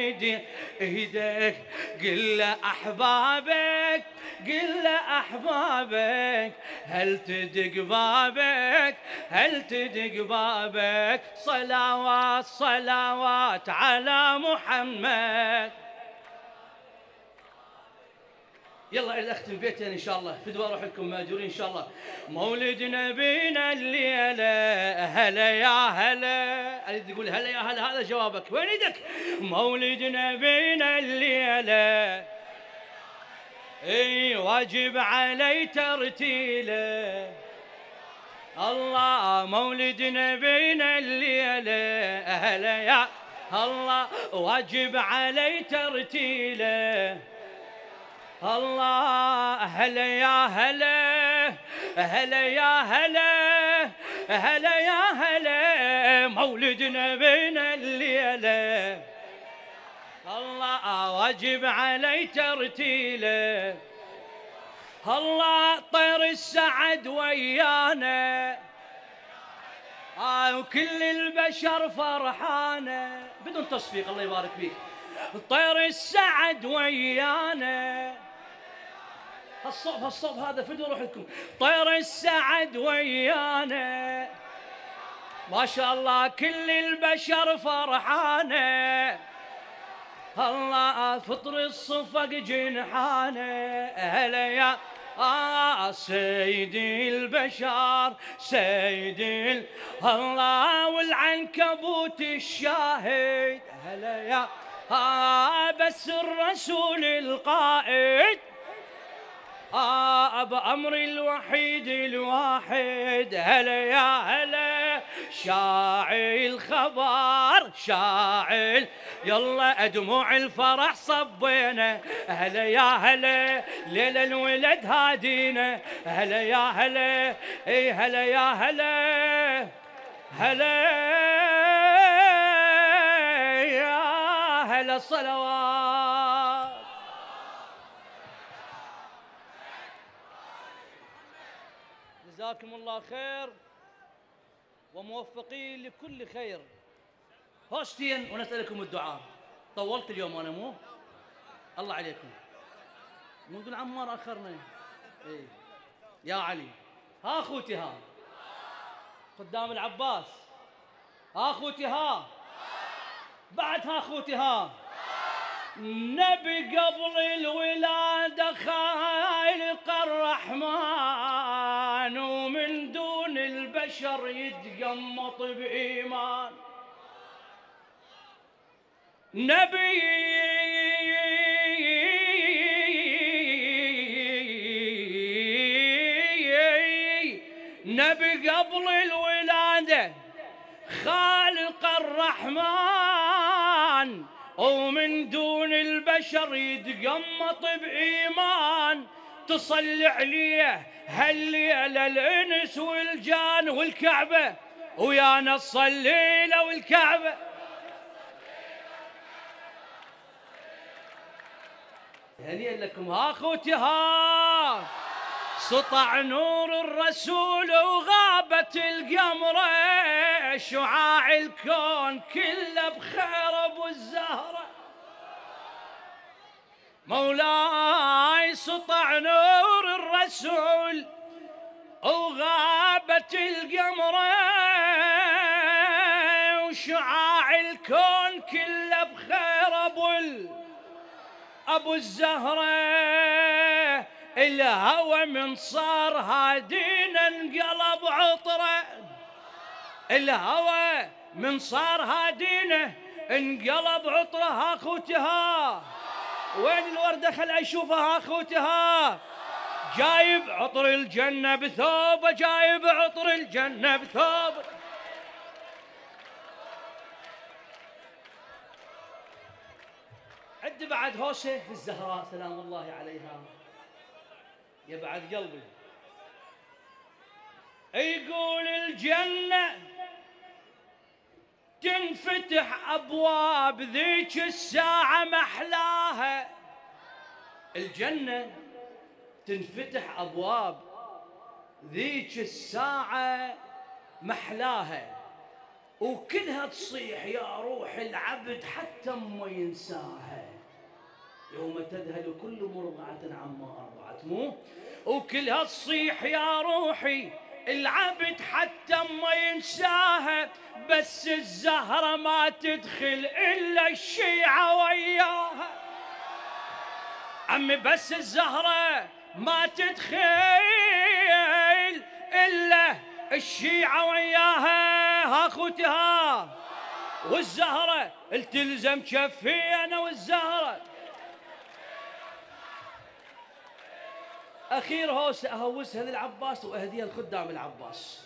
إيدك قل له أحبابك قل له أحبابك هل تدق بابك؟ هل تدق بابك؟ صلوات صلوات على محمد. يلا اريد أختم بيتين إن شاء الله. فدوى أروح لكم ماجورين إن شاء الله. مولد نبينا الليلة هلا يا هلا. أريد تقول هلا يا هلا هذا جوابك. وين إيدك؟ مولد نبينا الليلة إي واجب علي ترتيله. الله مولد نبينا الليلة هلا يا الله. واجب علي ترتيله. الله هلا يا هلا هلا يا هلا هلا يا هلا مولد نبينا الليلة. الله واجب علي ترتيله. الله طير السعد ويانا. آه وكل البشر فرحانة. بدون تصفيق الله يبارك فيك. طير السعد ويانا. هالصوب هالصوب هذا فدوا روحكم طير السعد ويانا. ما شاء الله كل البشر فرحانة. الله فطر الصفق جنحانة. هلا يا آه سيدي البشر سيدي ال- الله والعنكبوت الشاهد. هلا يا آه بس الرسول القائد. آه بأمر الوحيد الواحد هلا يا هلا شاعي الخبر شاعي يلا دموع الفرح صبينا هلا يا هلا ليلة الولد هادينا هلا يا هلا إي هلا يا هلا هلا يا هلا الصلوات. جزاكم الله خير وموفقين لكل خير. هوستين ونسألكم الدعاء. طولت اليوم أنا مو؟ الله عليكم. نقول عمار أخرنا. إيه. يا علي. ها أخوتي ها. قدام العباس. ها أخوتي ها. بعد ها أخوتي ها. نبي قبل الولادة خالق الرحمن ومن دون البشر يتقمط بإيمان. نبي نبي قبل الولادة خالق الرحمن ومن دون البشر يتقمط بإيمان. تصلي عليه هالليلة الإنس والجان والكعبة ويانا الصليلة والكعبة. هنيئا لكم ها أخوتي ها. سطع نور الرسول وغابت القمرة شعاع الكون كله بخير أبو الزهرة. مولاي سطع نور الرسول وغابت القمرة وشعاع الكون كله بخير أبو. أبو الزهرة الهوى من صار هادينا انقلب عطرة الهوى من صار هادينا انقلب عطرة ها أخوتي ها وين الورده خل اشوفها ها اخوتي ها جايب عطر الجنة بثوبه جايب عطر الجنة بثوبه عد بعد هوسه الزهراء سلام الله عليها. يا بعد قلبي. يقول الجنة تنفتح أبواب ذيك الساعة محلاها الجنة. تنفتح أبواب ذيك الساعة محلاها وكلها تصيح يا روح العبد حتى ما ينساها. يوم تذهل كل مرضعة عما أرضعت مو؟ وكلها تصيح يا روحي العبد حتى ما ينساها. بس الزهرة ما تدخل إلا الشيعة وياها. عمي بس الزهرة ما تتخيل إلا الشيعة وياها ها خوتها والزهرة التلزم كفي أنا والزهرة. أخير هوس أهوسها للعباس وأهديها لخدام العباس.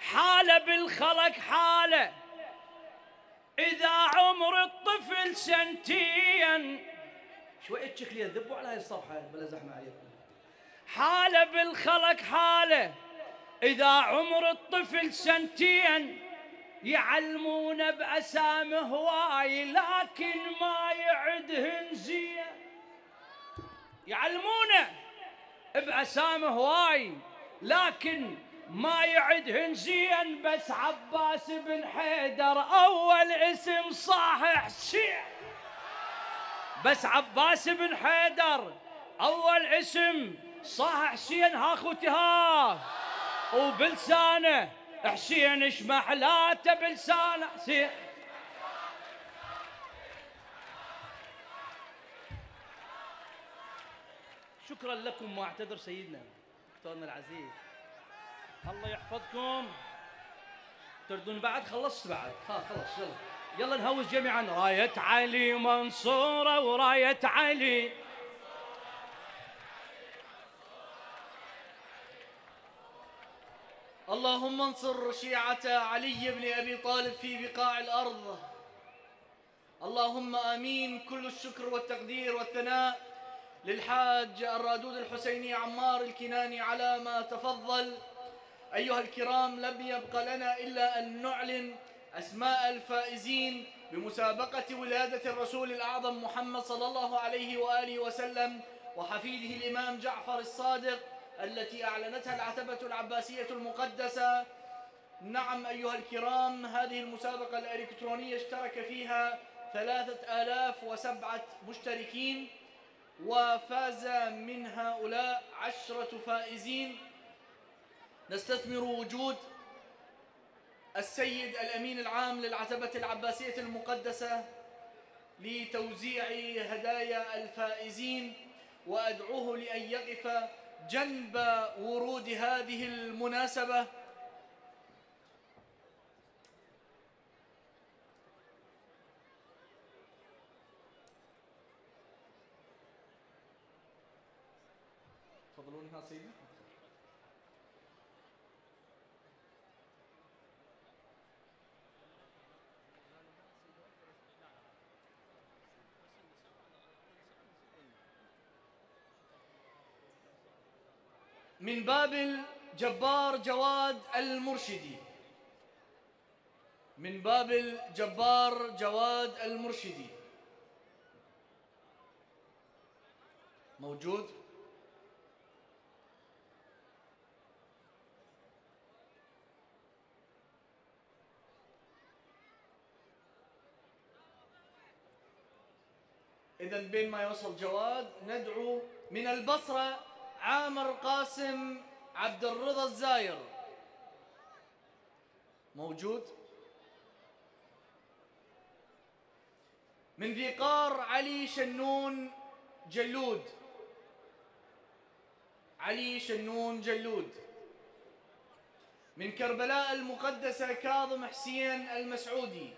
حالة بالخلق حالة. إذا عمر الطفل سنتين شوية شكلية ذبوا على هاي الصفحة؟ بلا زحمة عليكم. حالة بالخلق حالة. إذا عمر الطفل سنتين يعلمون بأسامه هواي لكن ما يعدهن زين. يعلمونه بأسامه هواي لكن ما يعدهن زين. بس عباس بن حيدر أول اسم صاحح حسين بس عباس بن حيدر أول اسم صاح حسين ها خوتي ها وبلسانه حسين إيش محلاته بلسانه حسين. شكرا لكم واعتذر سيدنا. دكتورنا العزيز. الله يحفظكم. تردون بعد؟ خلصت بعد. ها خلص يلا. يلا نهوس جميعا. راية علي منصورة وراية علي. اللهم انصر شيعة علي بن أبي طالب في بقاع الأرض. اللهم آمين. كل الشكر والتقدير والثناء للحاج الرادود الحسيني عمار الكناني على ما تفضل. أيها الكرام لم يبق لنا إلا أن نعلن أسماء الفائزين بمسابقة ولادة الرسول الأعظم محمد صلى الله عليه وآله وسلم وحفيده الإمام جعفر الصادق التي أعلنتها العتبة العباسية المقدسة. نعم أيها الكرام هذه المسابقة الإلكترونية اشترك فيها ثلاثة آلاف وسبعة مشتركين وفاز من هؤلاء عشرة فائزين. نستثمر وجود السيد الأمين العام للعتبة العباسية المقدسة لتوزيع هدايا الفائزين وأدعوه لأن يقف جنب ورود هذه المناسبة. تفضلون سيدي. من باب الجبار جواد المرشدي. من باب الجبار جواد المرشدي. موجود؟ إذا بين ما يوصل جواد ندعو من البصرة عامر قاسم عبد الرضا الزاير. موجود؟ من ذي قار علي شنون جلود. علي شنون جلود. من كربلاء المقدسة كاظم حسين المسعودي.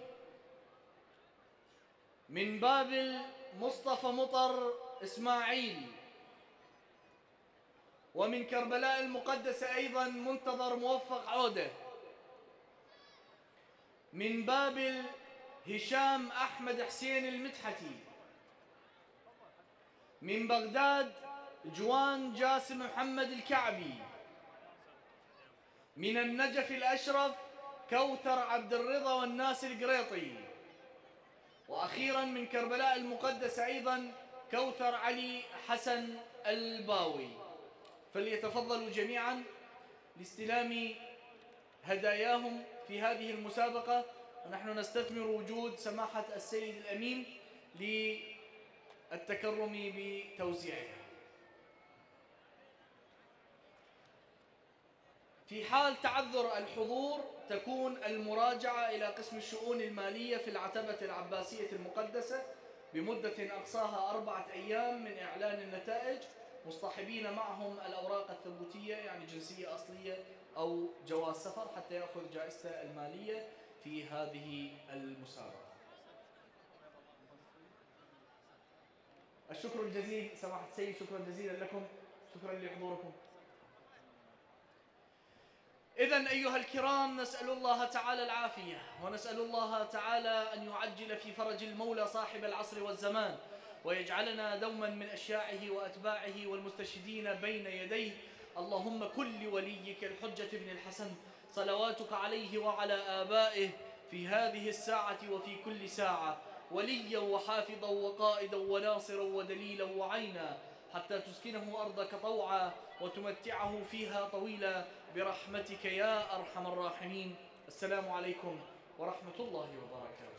من بابل مصطفى مطر إسماعيل. ومن كربلاء المقدسة أيضا منتظر موفق عودة. من بابل هشام أحمد حسين المدحتي. من بغداد جوان جاسم محمد الكعبي. من النجف الأشرف كوثر عبد الرضا والناس القريطي. وأخيرا من كربلاء المقدسة أيضا كوثر علي حسن الباوي. فليتفضلوا جميعا لاستلام هداياهم في هذه المسابقة. ونحن نستثمر وجود سماحة السيد الأمين للتكرم بتوزيعها. في حال تعذر الحضور تكون المراجعة إلى قسم الشؤون المالية في العتبة العباسية المقدسة بمدة أقصاها أربعة أيام من إعلان النتائج. مصطحبين معهم الأوراق الثبوتية يعني جنسية أصلية أو جواز سفر حتى يأخذ جائزته المالية في هذه المسابقة. الشكر الجزيل سماحة السيد شكرا جزيلا لكم شكرا لحضوركم. إذا أيها الكرام نسأل الله تعالى العافية ونسأل الله تعالى أن يعجل في فرج المولى صاحب العصر والزمان ويجعلنا دوما من أشياعه وأتباعه والمستشهدين بين يديه. اللهم كل وليك الحجة بن الحسن صلواتك عليه وعلى آبائه في هذه الساعة وفي كل ساعة وليا وحافظا وقائدا وناصرا ودليلا وعينا حتى تسكنه أرضك طوعا وتمتعه فيها طويلا. برحمتك يا أرحم الراحمين. السلام عليكم ورحمة الله وبركاته.